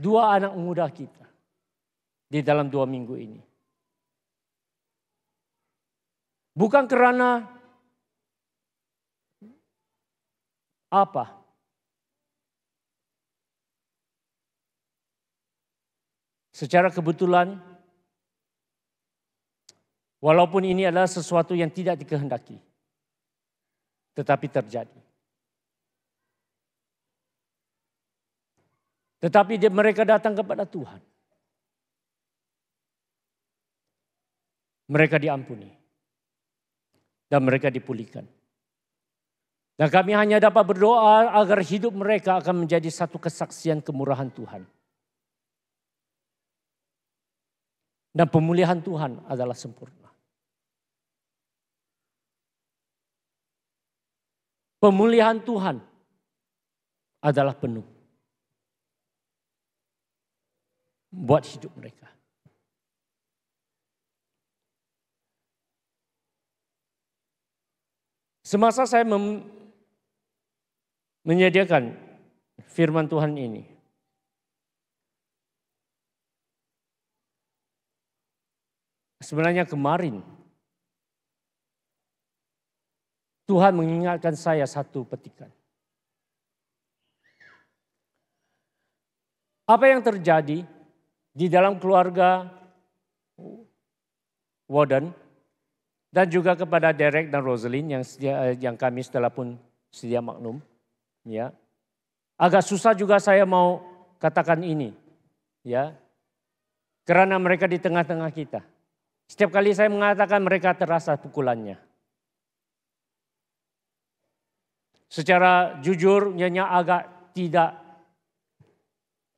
dua anak muda kita di dalam dua minggu ini. Bukan karena apa? Secara kebetulan, walaupun ini adalah sesuatu yang tidak dikehendaki, tetapi terjadi. Tetapi mereka datang kepada Tuhan. Mereka diampuni. Dan mereka dipulihkan. Dan kami hanya dapat berdoa agar hidup mereka akan menjadi satu kesaksian kemurahan Tuhan. Dan pemulihan Tuhan adalah sempurna. Pemulihan Tuhan adalah penuh. buat hidup mereka. Semasa saya mem menyediakan firman Tuhan ini, sebenarnya kemarin Tuhan mengingatkan saya satu petikan. Apa yang terjadi di dalam keluarga Warden dan juga kepada Derek dan Rosalind yang sedia, yang kami setelah pun sedia maklum ya. Agak susah juga saya mau katakan ini ya. Karena mereka di tengah-tengah kita. Setiap kali saya mengatakan mereka terasa pukulannya secara jujur nyanyi agak tidak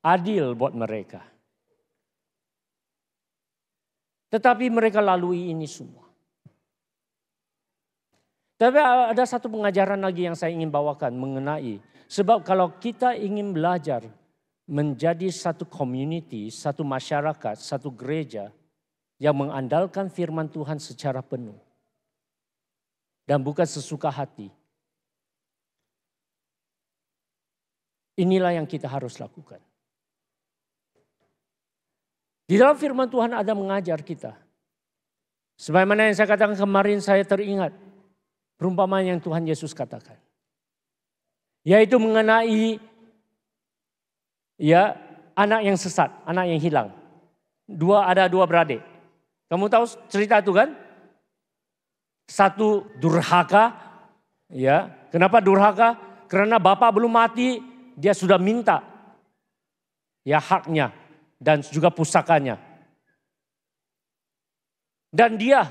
adil buat mereka tetapi mereka lalui ini semua. Tapi ada satu pengajaran lagi yang saya ingin bawakan mengenai. Sebab kalau kita ingin belajar menjadi satu community, satu masyarakat, satu gereja yang mengandalkan firman Tuhan secara penuh. Dan bukan sesuka hati. Inilah yang kita harus lakukan. Di dalam firman Tuhan ada mengajar kita. Sebagaimana yang saya katakan kemarin saya teringat. Perumpamaan yang Tuhan Yesus katakan. Yaitu mengenai ya anak yang sesat, anak yang hilang. Dua ada dua beradik. Kamu tahu cerita itu kan? Satu durhaka, ya. Kenapa durhaka? Karena bapak belum mati, dia sudah minta ya haknya dan juga pusakanya. Dan dia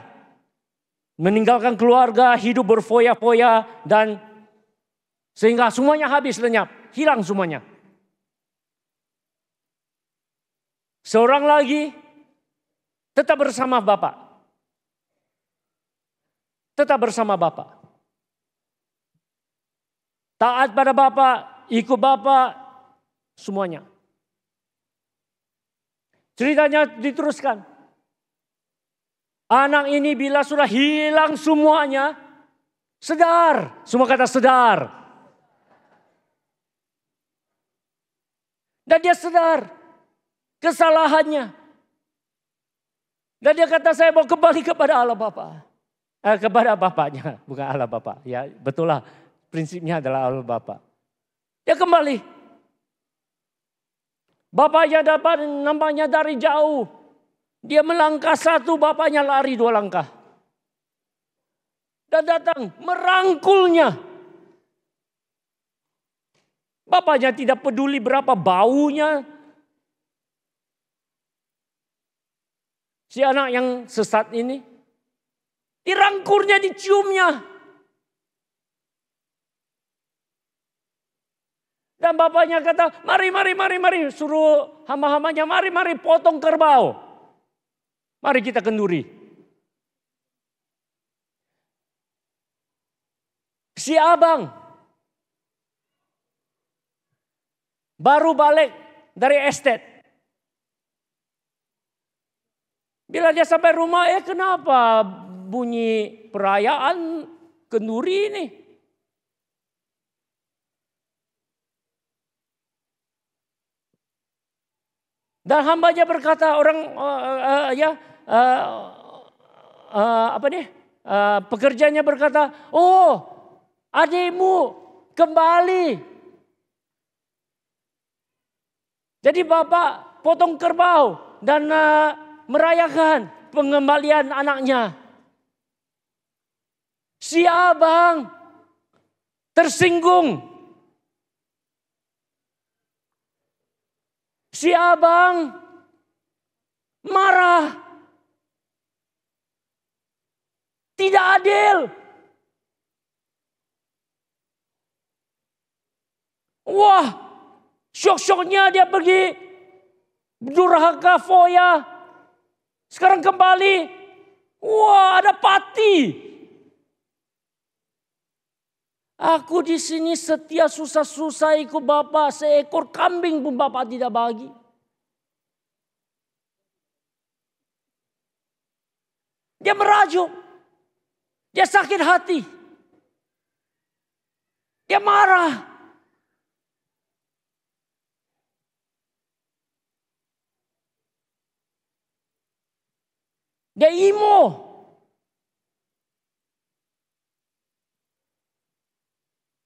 meninggalkan keluarga, hidup berfoya-foya dan sehingga semuanya habis lenyap, hilang semuanya. Seorang lagi tetap bersama Bapak. Tetap bersama Bapak. Taat pada Bapak, ikut Bapak, semuanya. Ceritanya diteruskan. Anak ini bila sudah hilang semuanya, sedar. Semua kata sedar. Dan dia sedar kesalahannya. Dan dia kata saya mau kembali kepada Allah Bapa. Eh, kepada Bapaknya, bukan Allah Bapa. Ya, betul lah prinsipnya adalah Allah Bapa. Dia kembali. Bapaknya dapat nampaknya dari jauh. Dia melangkah satu, bapaknya lari dua langkah. Dan datang merangkulnya. Bapaknya tidak peduli berapa baunya. Si anak yang sesat ini. Dirangkurnya, diciumnya. Dan bapaknya kata, mari, mari, mari, mari. Suruh hama-hamanya, mari, mari potong kerbau. Mari kita kenduri. Si abang baru balik dari estet. Bila dia sampai rumah, eh kenapa bunyi perayaan kenduri ini? Dan hambanya berkata orang uh, uh, ya uh, uh, apa nih uh, pekerjanya berkata, oh adikmu kembali. Jadi bapak potong kerbau dan uh, merayakan pengembalian anaknya. Si abang tersinggung Si abang marah. Tidak adil. Wah, syok-syoknya dia pergi durhaka foya. Sekarang kembali. Wah, ada pati. Aku di sini setia susah-susah ikut Bapak. Seekor kambing pun Bapak tidak bagi. Dia merajuk. Dia sakit hati. Dia marah. Dia imo.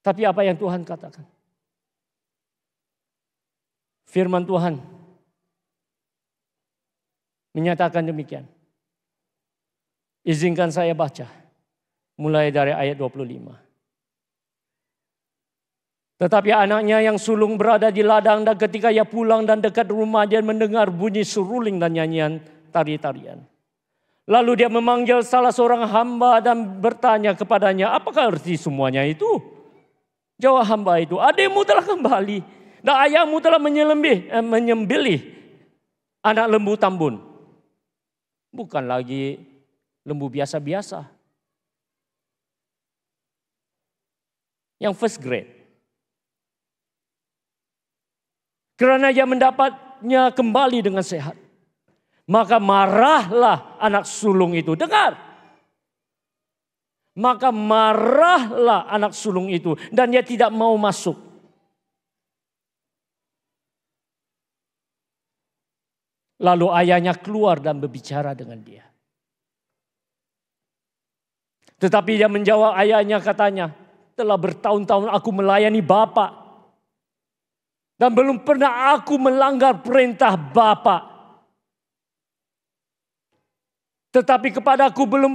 Tapi apa yang Tuhan katakan? Firman Tuhan menyatakan demikian. Izinkan saya baca mulai dari ayat 25. Tetapi anaknya yang sulung berada di ladang dan ketika ia pulang dan dekat rumah dia mendengar bunyi seruling dan nyanyian tari-tarian. Lalu dia memanggil salah seorang hamba dan bertanya kepadanya, apakah arti semuanya itu? Jawab hamba itu, adikmu telah kembali dan ayahmu telah menyelembih, eh, menyembelih anak lembu tambun. Bukan lagi lembu biasa-biasa. Yang first grade. Kerana ia mendapatnya kembali dengan sehat. Maka marahlah anak sulung itu. Dengar. Maka marahlah anak sulung itu dan dia tidak mau masuk. Lalu ayahnya keluar dan berbicara dengan dia. Tetapi dia menjawab ayahnya katanya, Telah bertahun-tahun aku melayani Bapak. Dan belum pernah aku melanggar perintah Bapak. Tetapi kepadaku belum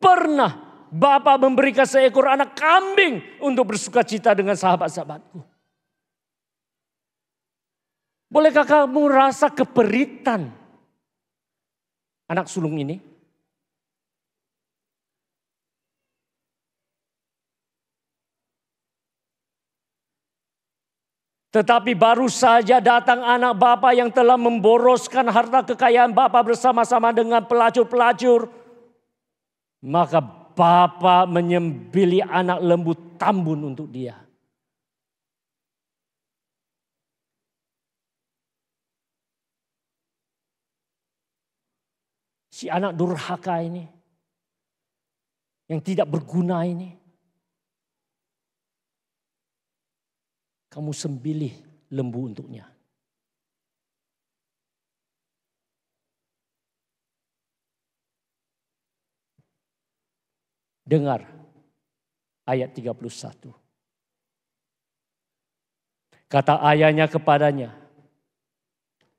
pernah Bapak memberikan seekor anak kambing untuk bersuka cita dengan sahabat-sahabatku. Bolehkah kamu rasa keperitan anak sulung ini? Tetapi baru saja datang anak bapak yang telah memboroskan harta kekayaan bapak bersama-sama dengan pelacur-pelacur. Maka bapak menyembili anak lembu tambun untuk dia. si anak durhaka ini yang tidak berguna ini kamu sembilih lembu untuknya. Dengar ayat 31. Kata ayahnya kepadanya,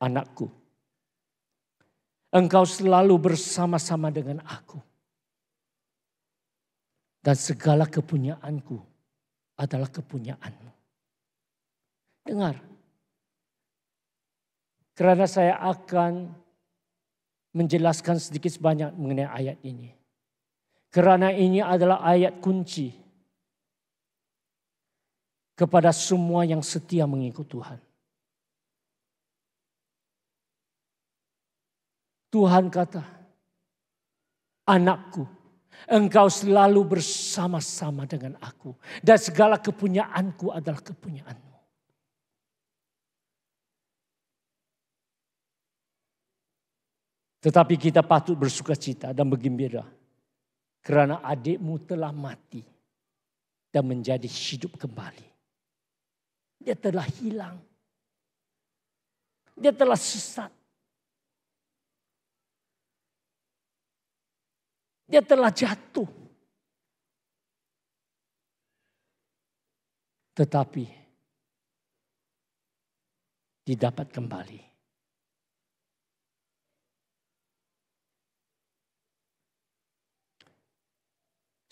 anakku, Engkau selalu bersama-sama dengan aku. Dan segala kepunyaanku adalah kepunyaanmu. Dengar. Karena saya akan menjelaskan sedikit sebanyak mengenai ayat ini. Karena ini adalah ayat kunci kepada semua yang setia mengikut Tuhan. Tuhan kata, anakku, engkau selalu bersama-sama dengan aku. Dan segala kepunyaanku adalah kepunyaanmu. Tetapi kita patut bersuka cita dan bergembira. Kerana adikmu telah mati dan menjadi hidup kembali. Dia telah hilang. Dia telah sesat. Dia telah jatuh. Tetapi didapat kembali.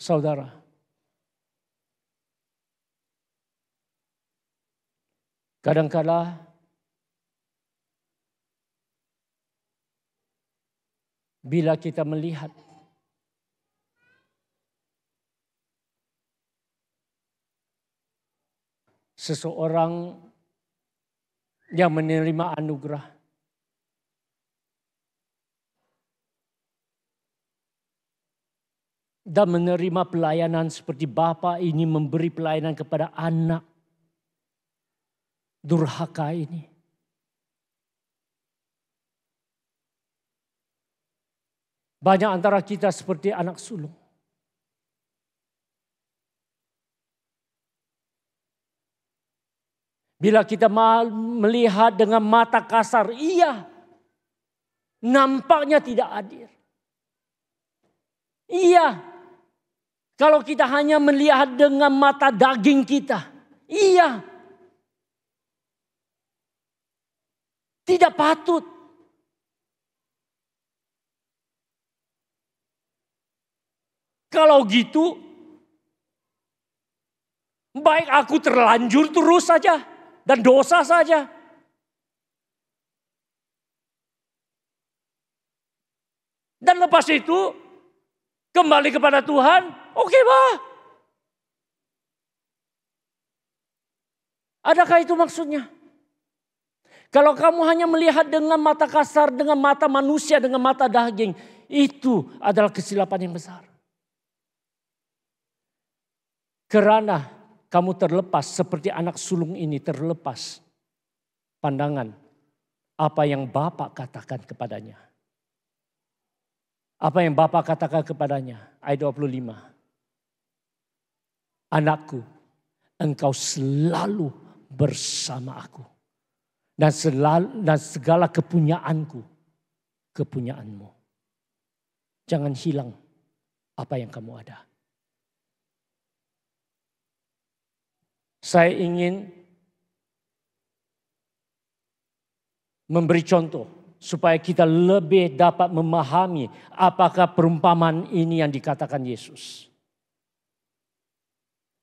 Saudara, kadangkala bila kita melihat seseorang yang menerima anugerah. Dan menerima pelayanan seperti Bapak ini memberi pelayanan kepada anak durhaka ini. Banyak antara kita seperti anak sulung. Bila kita melihat dengan mata kasar, iya. Nampaknya tidak adil. Iya. Kalau kita hanya melihat dengan mata daging kita, iya. Tidak patut. Kalau gitu, baik aku terlanjur terus saja dan dosa saja. Dan lepas itu kembali kepada Tuhan, oke okay, bah. Adakah itu maksudnya? Kalau kamu hanya melihat dengan mata kasar, dengan mata manusia, dengan mata daging, itu adalah kesilapan yang besar. Kerana kamu terlepas seperti anak sulung ini terlepas pandangan apa yang Bapak katakan kepadanya. Apa yang Bapak katakan kepadanya? Ayat 25. Anakku, engkau selalu bersama aku. Dan, selalu, dan segala kepunyaanku, kepunyaanmu. Jangan hilang apa yang kamu ada. Saya ingin memberi contoh supaya kita lebih dapat memahami apakah perumpamaan ini yang dikatakan Yesus.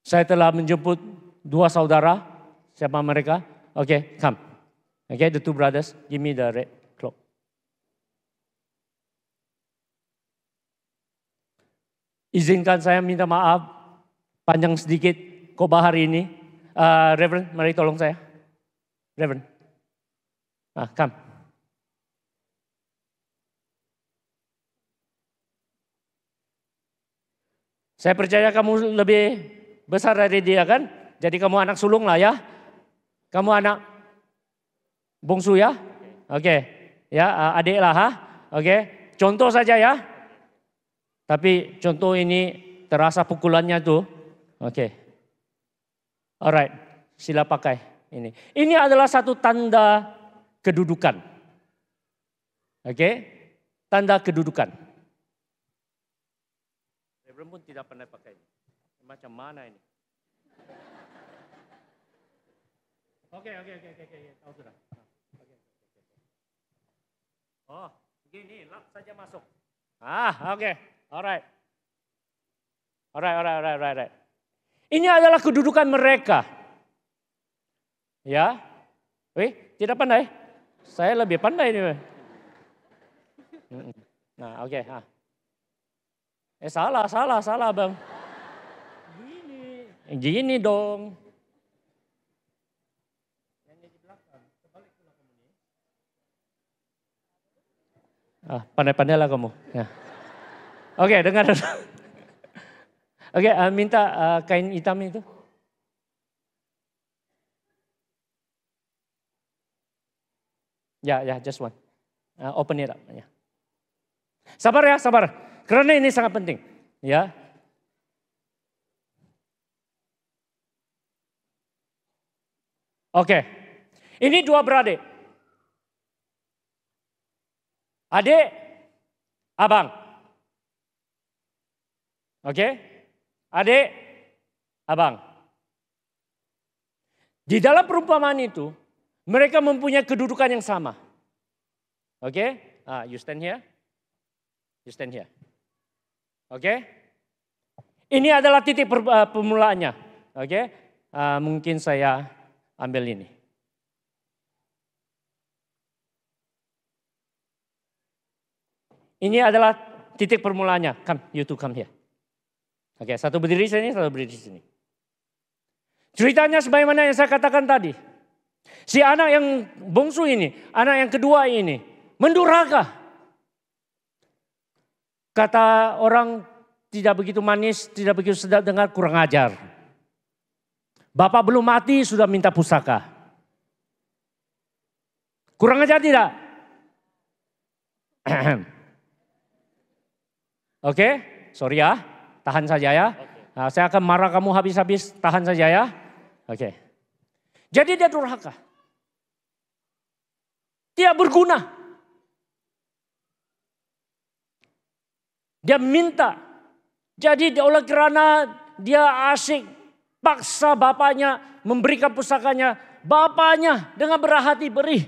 Saya telah menjemput dua saudara. Siapa mereka? Oke, okay, come. Oke, okay, the two brothers. Give me the red cloak. Izinkan saya minta maaf panjang sedikit khotbah hari ini. Uh, Reverend, mari tolong saya. Reverend. Ah, come. Saya percaya kamu lebih besar dari dia kan? Jadi kamu anak sulung lah ya. Kamu anak bungsu ya? Oke. Okay. Ya, adik lah ha. Oke. Okay. Contoh saja ya. Tapi contoh ini terasa pukulannya tuh. Oke. Okay. Alright, sila pakai ini. Ini adalah satu tanda kedudukan. Oke, okay? tanda kedudukan. Reverend pun tidak pernah pakai. Macam mana ini? Oke, oke, oke, oke, oke, tahu sudah. Oke, oke. Oh, begini, lap saja masuk. Ah, oke, okay. alright. Alright, alright, alright, alright. Ini adalah kedudukan mereka. Ya, Wih, tidak pandai? Saya lebih pandai ini. Nah, oke. Okay. Ah. Eh salah, salah, salah bang. Gini. Gini dong. Ah, pandai-pandai lah kamu. Ya. Oke, okay, dengar. Oke, okay, uh, minta uh, kain hitam itu. Ya, ya, just one. Uh, open it up. Ya. Sabar ya, sabar. Karena ini sangat penting. Ya. Oke. Ini dua beradik. Adik, abang. Oke? Adik, abang. Di dalam perumpamaan itu, mereka mempunyai kedudukan yang sama. Oke? Ah, you stand here. You stand here. Oke? Okay? Ini adalah titik permulaannya. Oke? Okay? Uh, mungkin saya ambil ini. Ini adalah titik permulaannya. Come, you two come here. Oke, okay, satu berdiri sini, satu berdiri di sini. Ceritanya sebagaimana yang saya katakan tadi. Si anak yang bungsu ini, anak yang kedua ini, mendurhaka. Kata orang tidak begitu manis, tidak begitu sedap dengar, kurang ajar. Bapak belum mati sudah minta pusaka. Kurang ajar tidak? Oke, okay? sorry ya, tahan saja ya. Nah, saya akan marah kamu habis-habis, tahan saja ya. Oke. Okay. Jadi dia durhaka. Dia berguna. Dia minta. Jadi oleh kerana dia asik paksa bapaknya memberikan pusakanya. Bapaknya dengan berhati beri.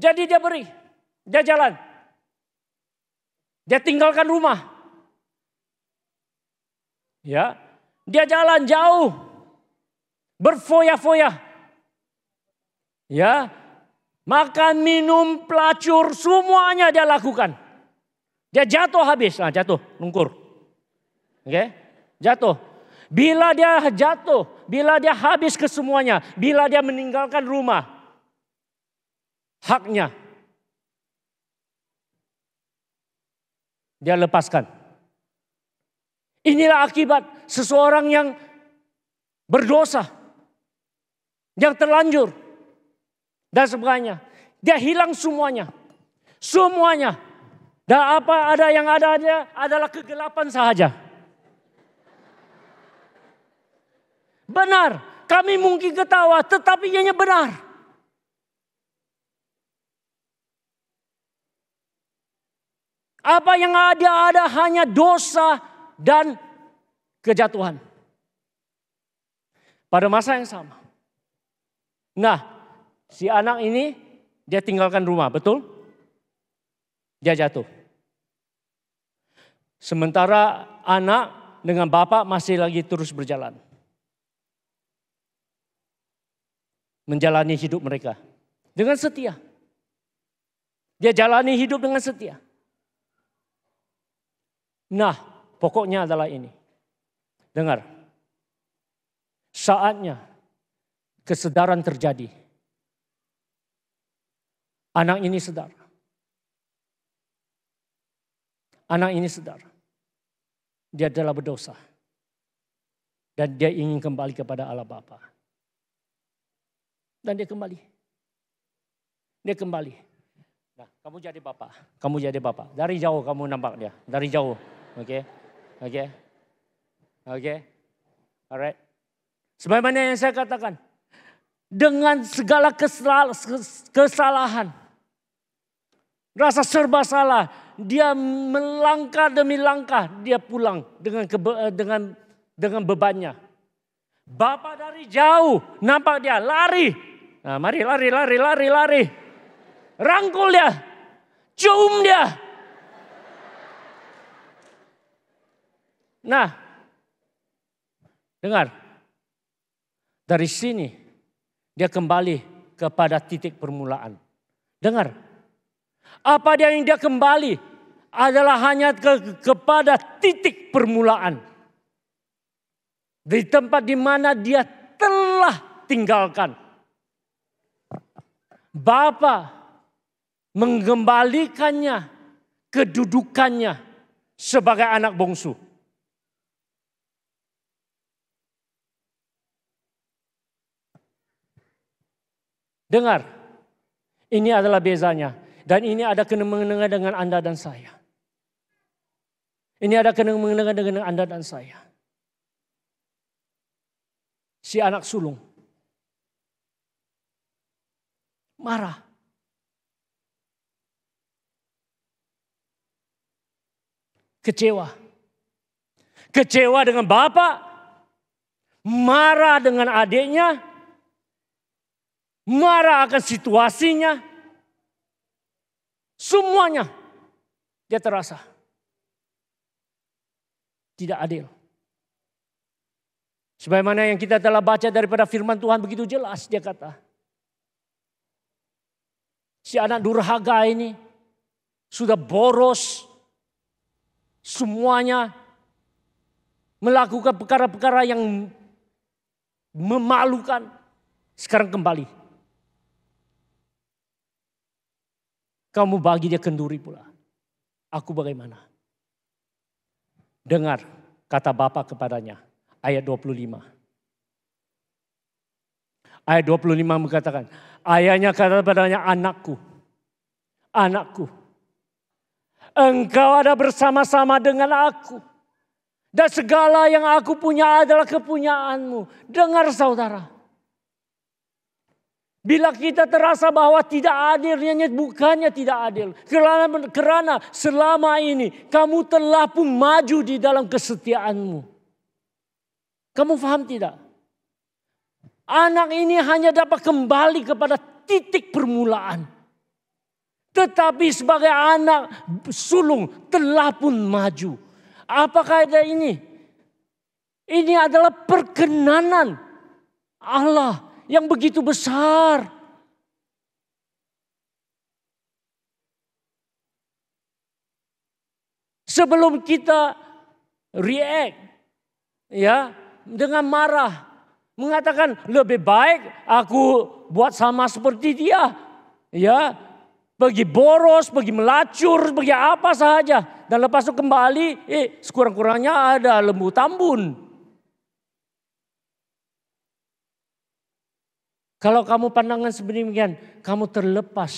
Jadi dia beri. Dia jalan. Dia tinggalkan rumah. Ya, dia jalan jauh. Berfoya-foya. Ya, makan, minum, pelacur, semuanya dia lakukan. Dia jatuh habis, nah jatuh, nungkur. Oke, okay? jatuh. Bila dia jatuh, bila dia habis ke semuanya, bila dia meninggalkan rumah, haknya dia lepaskan. Inilah akibat seseorang yang berdosa, yang terlanjur, dan sebagainya. Dia hilang semuanya. Semuanya dan apa ada yang ada adalah kegelapan sahaja. Benar, kami mungkin ketawa tetapi ianya benar. Apa yang ada ada hanya dosa dan kejatuhan. Pada masa yang sama. Nah, si anak ini dia tinggalkan rumah, betul? Dia jatuh. Sementara anak dengan bapak masih lagi terus berjalan. Menjalani hidup mereka dengan setia. Dia jalani hidup dengan setia. Nah, pokoknya adalah ini. Dengar. Saatnya kesedaran terjadi. Anak ini sedar. Anak ini sedar. Dia adalah berdosa. Dan dia ingin kembali kepada Allah Bapa. Dan dia kembali. Dia kembali. Nah, kamu jadi bapak, kamu jadi bapak. Dari jauh kamu nampak dia, dari jauh. Oke, okay? oke, oke. Alright. Sebagaimana yang saya katakan, dengan segala kesalahan, rasa serba salah, dia melangkah demi langkah, dia pulang dengan kebe, dengan dengan bebannya. Bapak dari jauh nampak dia lari. Nah, mari lari, lari, lari, lari. Rangkul dia. Cium dia. Nah, dengar. Dari sini dia kembali kepada titik permulaan. Dengar. Apa yang dia kembali adalah hanya ke, kepada titik permulaan. Di tempat di mana dia telah tinggalkan. Bapak mengembalikannya kedudukannya sebagai anak bungsu. Dengar, ini adalah bezanya. Dan ini ada kena mengenai dengan Anda dan saya. Ini ada kena mengenai dengan Anda dan saya. Si anak sulung. Marah. Kecewa. Kecewa dengan bapak. Marah dengan adiknya. Marah akan situasinya. Semuanya dia terasa. Tidak adil. Sebagaimana yang kita telah baca daripada firman Tuhan begitu jelas dia kata. Si anak durhaga ini sudah boros semuanya melakukan perkara-perkara yang memalukan sekarang kembali. Kamu bagi dia kenduri pula. Aku bagaimana? Dengar kata Bapak kepadanya. Ayat 25. Ayat 25 mengatakan. Ayahnya kata kepadanya anakku. Anakku Engkau ada bersama-sama dengan aku. Dan segala yang aku punya adalah kepunyaanmu. Dengar saudara. Bila kita terasa bahwa tidak adil, bukannya tidak adil. Kerana, kerana selama ini kamu telah pun maju di dalam kesetiaanmu. Kamu paham tidak? Anak ini hanya dapat kembali kepada titik permulaan. Tetapi sebagai anak sulung telah pun maju. Apakah ada ini? Ini adalah perkenanan Allah yang begitu besar. Sebelum kita react ya dengan marah mengatakan lebih baik aku buat sama seperti dia ya pergi boros, pergi melacur, pergi apa saja. Dan lepas itu kembali, eh sekurang-kurangnya ada lembu tambun. Kalau kamu pandangan sedemikian, kamu terlepas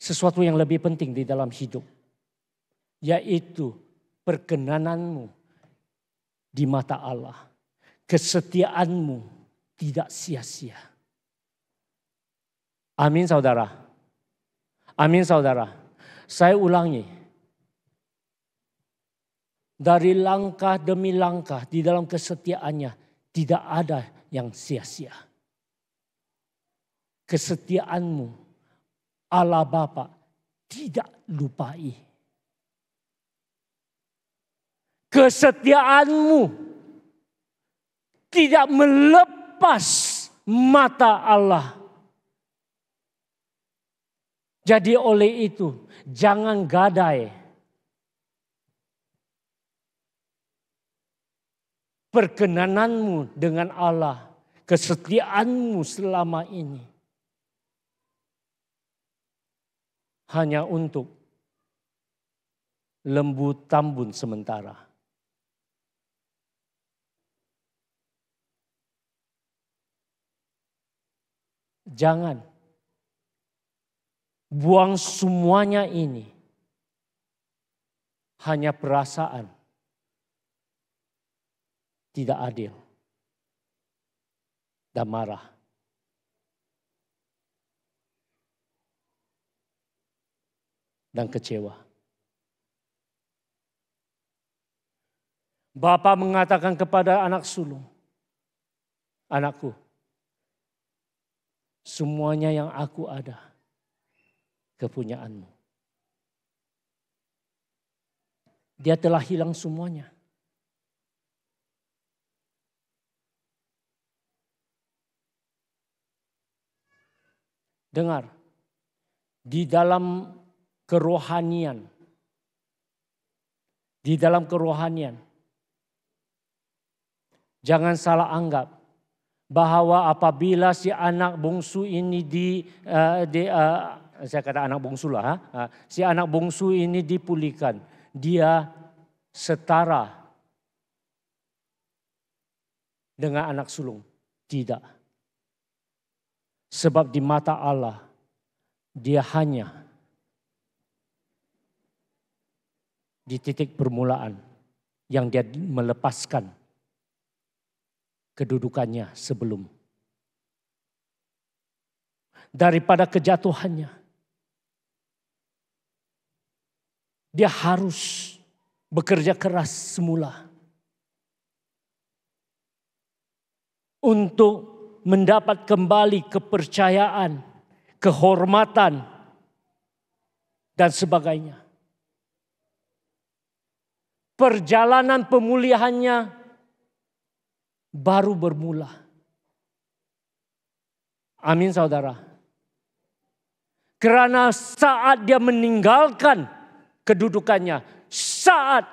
sesuatu yang lebih penting di dalam hidup. Yaitu perkenananmu di mata Allah. Kesetiaanmu tidak sia-sia. Amin saudara. Amin saudara. Saya ulangi. dari langkah demi langkah di dalam kesetiaannya tidak ada yang sia-sia. Kesetiaanmu Allah Bapa tidak lupai. Kesetiaanmu tidak melepas mata Allah. Jadi oleh itu jangan gadai perkenananmu dengan Allah, kesetiaanmu selama ini. Hanya untuk lembu tambun sementara. Jangan buang semuanya ini. Hanya perasaan tidak adil dan marah. Dan kecewa. Bapak mengatakan kepada anak sulung, anakku, semuanya yang aku ada, kepunyaanmu. Dia telah hilang semuanya. Dengar, di dalam kerohanian, di dalam kerohanian, jangan salah anggap bahwa apabila si anak bungsu ini di, uh, di uh, saya kata anak bungsu lah, uh, si anak bungsu ini dipulihkan, dia setara dengan anak sulung. Tidak. Sebab di mata Allah dia hanya di titik permulaan yang dia melepaskan kedudukannya sebelum daripada kejatuhannya. Dia harus bekerja keras semula untuk mendapat kembali kepercayaan, kehormatan, dan sebagainya. Perjalanan pemulihannya baru bermula. Amin saudara. Karena saat dia meninggalkan kedudukannya, saat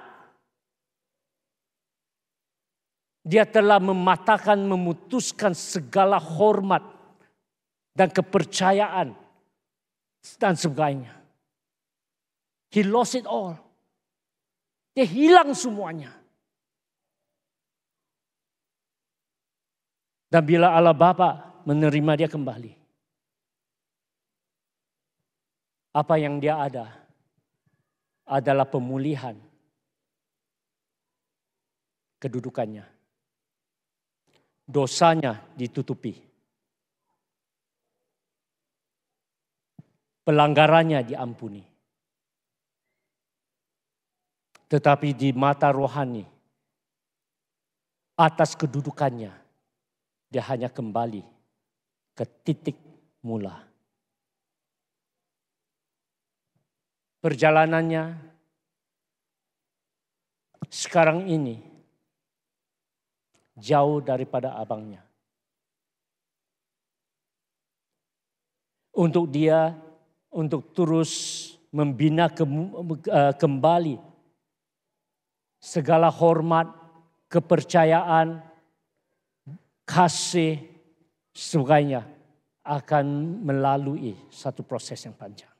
Dia telah mematahkan, memutuskan segala hormat dan kepercayaan dan sebagainya. He lost it all. Dia hilang semuanya. Dan bila Allah Bapa menerima dia kembali. Apa yang dia ada adalah pemulihan kedudukannya dosanya ditutupi. Pelanggarannya diampuni. Tetapi di mata rohani, atas kedudukannya, dia hanya kembali ke titik mula. Perjalanannya sekarang ini jauh daripada abangnya. Untuk dia, untuk terus membina eh, kembali segala hormat, kepercayaan, kasih, sebagainya akan melalui satu proses yang panjang.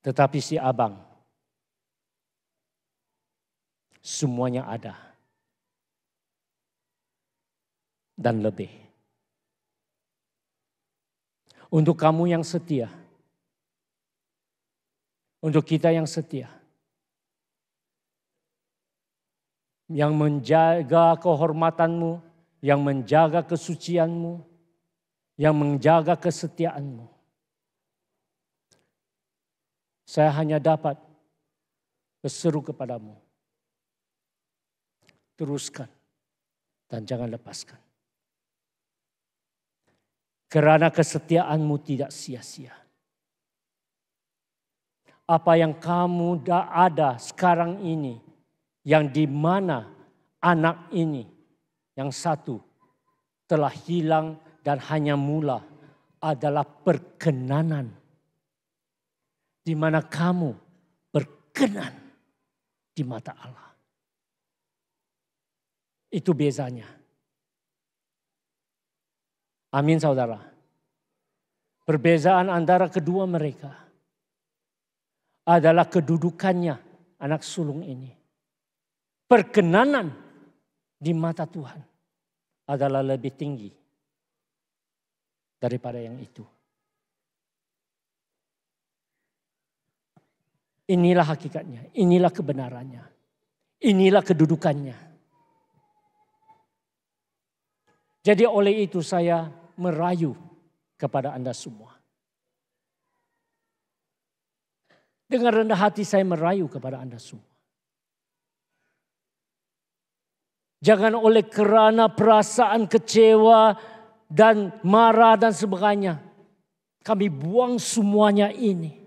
Tetapi si abang semuanya ada. Dan lebih. Untuk kamu yang setia. Untuk kita yang setia. Yang menjaga kehormatanmu, yang menjaga kesucianmu, yang menjaga kesetiaanmu. Saya hanya dapat berseru kepadamu. Teruskan dan jangan lepaskan. Karena kesetiaanmu tidak sia-sia. Apa yang kamu dah ada sekarang ini, yang di mana anak ini, yang satu telah hilang dan hanya mula adalah perkenanan. Di mana kamu berkenan di mata Allah. Itu bezanya. Amin saudara. Perbezaan antara kedua mereka adalah kedudukannya anak sulung ini. Perkenanan di mata Tuhan adalah lebih tinggi daripada yang itu. Inilah hakikatnya, inilah kebenarannya, inilah kedudukannya. Jadi oleh itu saya merayu kepada Anda semua. Dengan rendah hati saya merayu kepada Anda semua. Jangan oleh kerana perasaan kecewa dan marah dan sebagainya. Kami buang semuanya ini.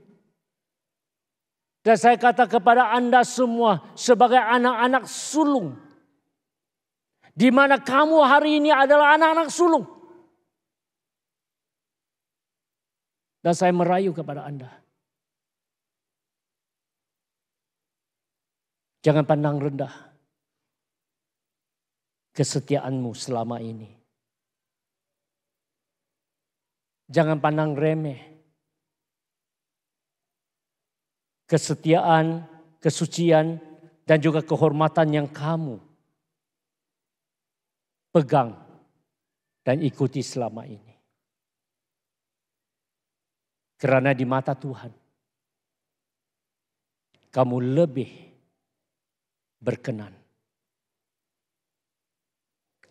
Dan saya kata kepada Anda semua sebagai anak-anak sulung di mana kamu hari ini adalah anak-anak sulung. Dan saya merayu kepada Anda. Jangan pandang rendah kesetiaanmu selama ini. Jangan pandang remeh kesetiaan, kesucian, dan juga kehormatan yang kamu pegang dan ikuti selama ini. Karena di mata Tuhan, kamu lebih berkenan.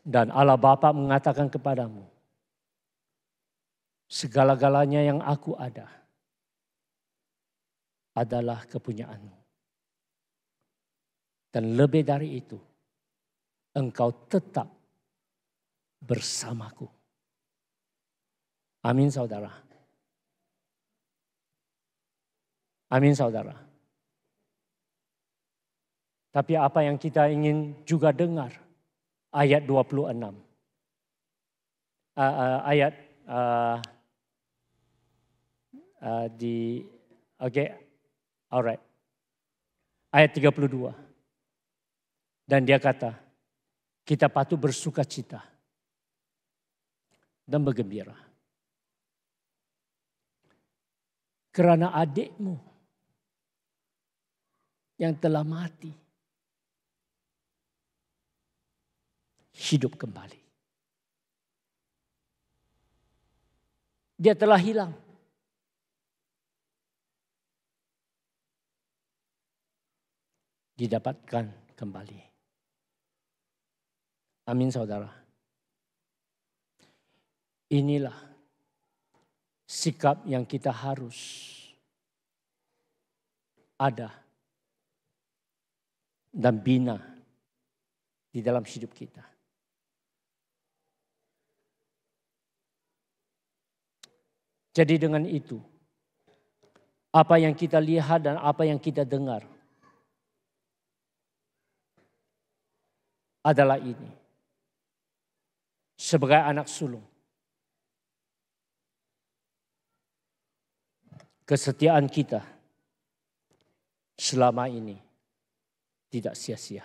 Dan Allah Bapa mengatakan kepadamu, segala-galanya yang aku ada adalah kepunyaanmu. Dan lebih dari itu, engkau tetap bersamaku. Amin saudara. Amin saudara. Tapi apa yang kita ingin juga dengar ayat 26. Uh, uh, ayat uh, uh, di oke okay, alright. Ayat 32. Dan dia kata, kita patut bersuka cita dan bergembira. Kerana adikmu yang telah mati hidup kembali. Dia telah hilang. Didapatkan kembali. Amin saudara. Inilah sikap yang kita harus ada dan bina di dalam hidup kita. Jadi dengan itu, apa yang kita lihat dan apa yang kita dengar adalah ini. Sebagai anak sulung, kesetiaan kita selama ini tidak sia-sia.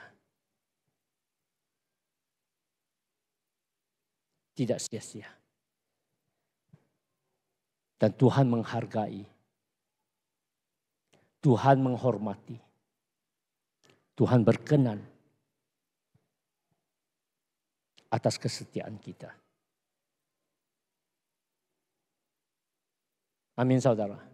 Tidak sia-sia. Dan Tuhan menghargai. Tuhan menghormati. Tuhan berkenan atas kesetiaan kita. Amin saudara.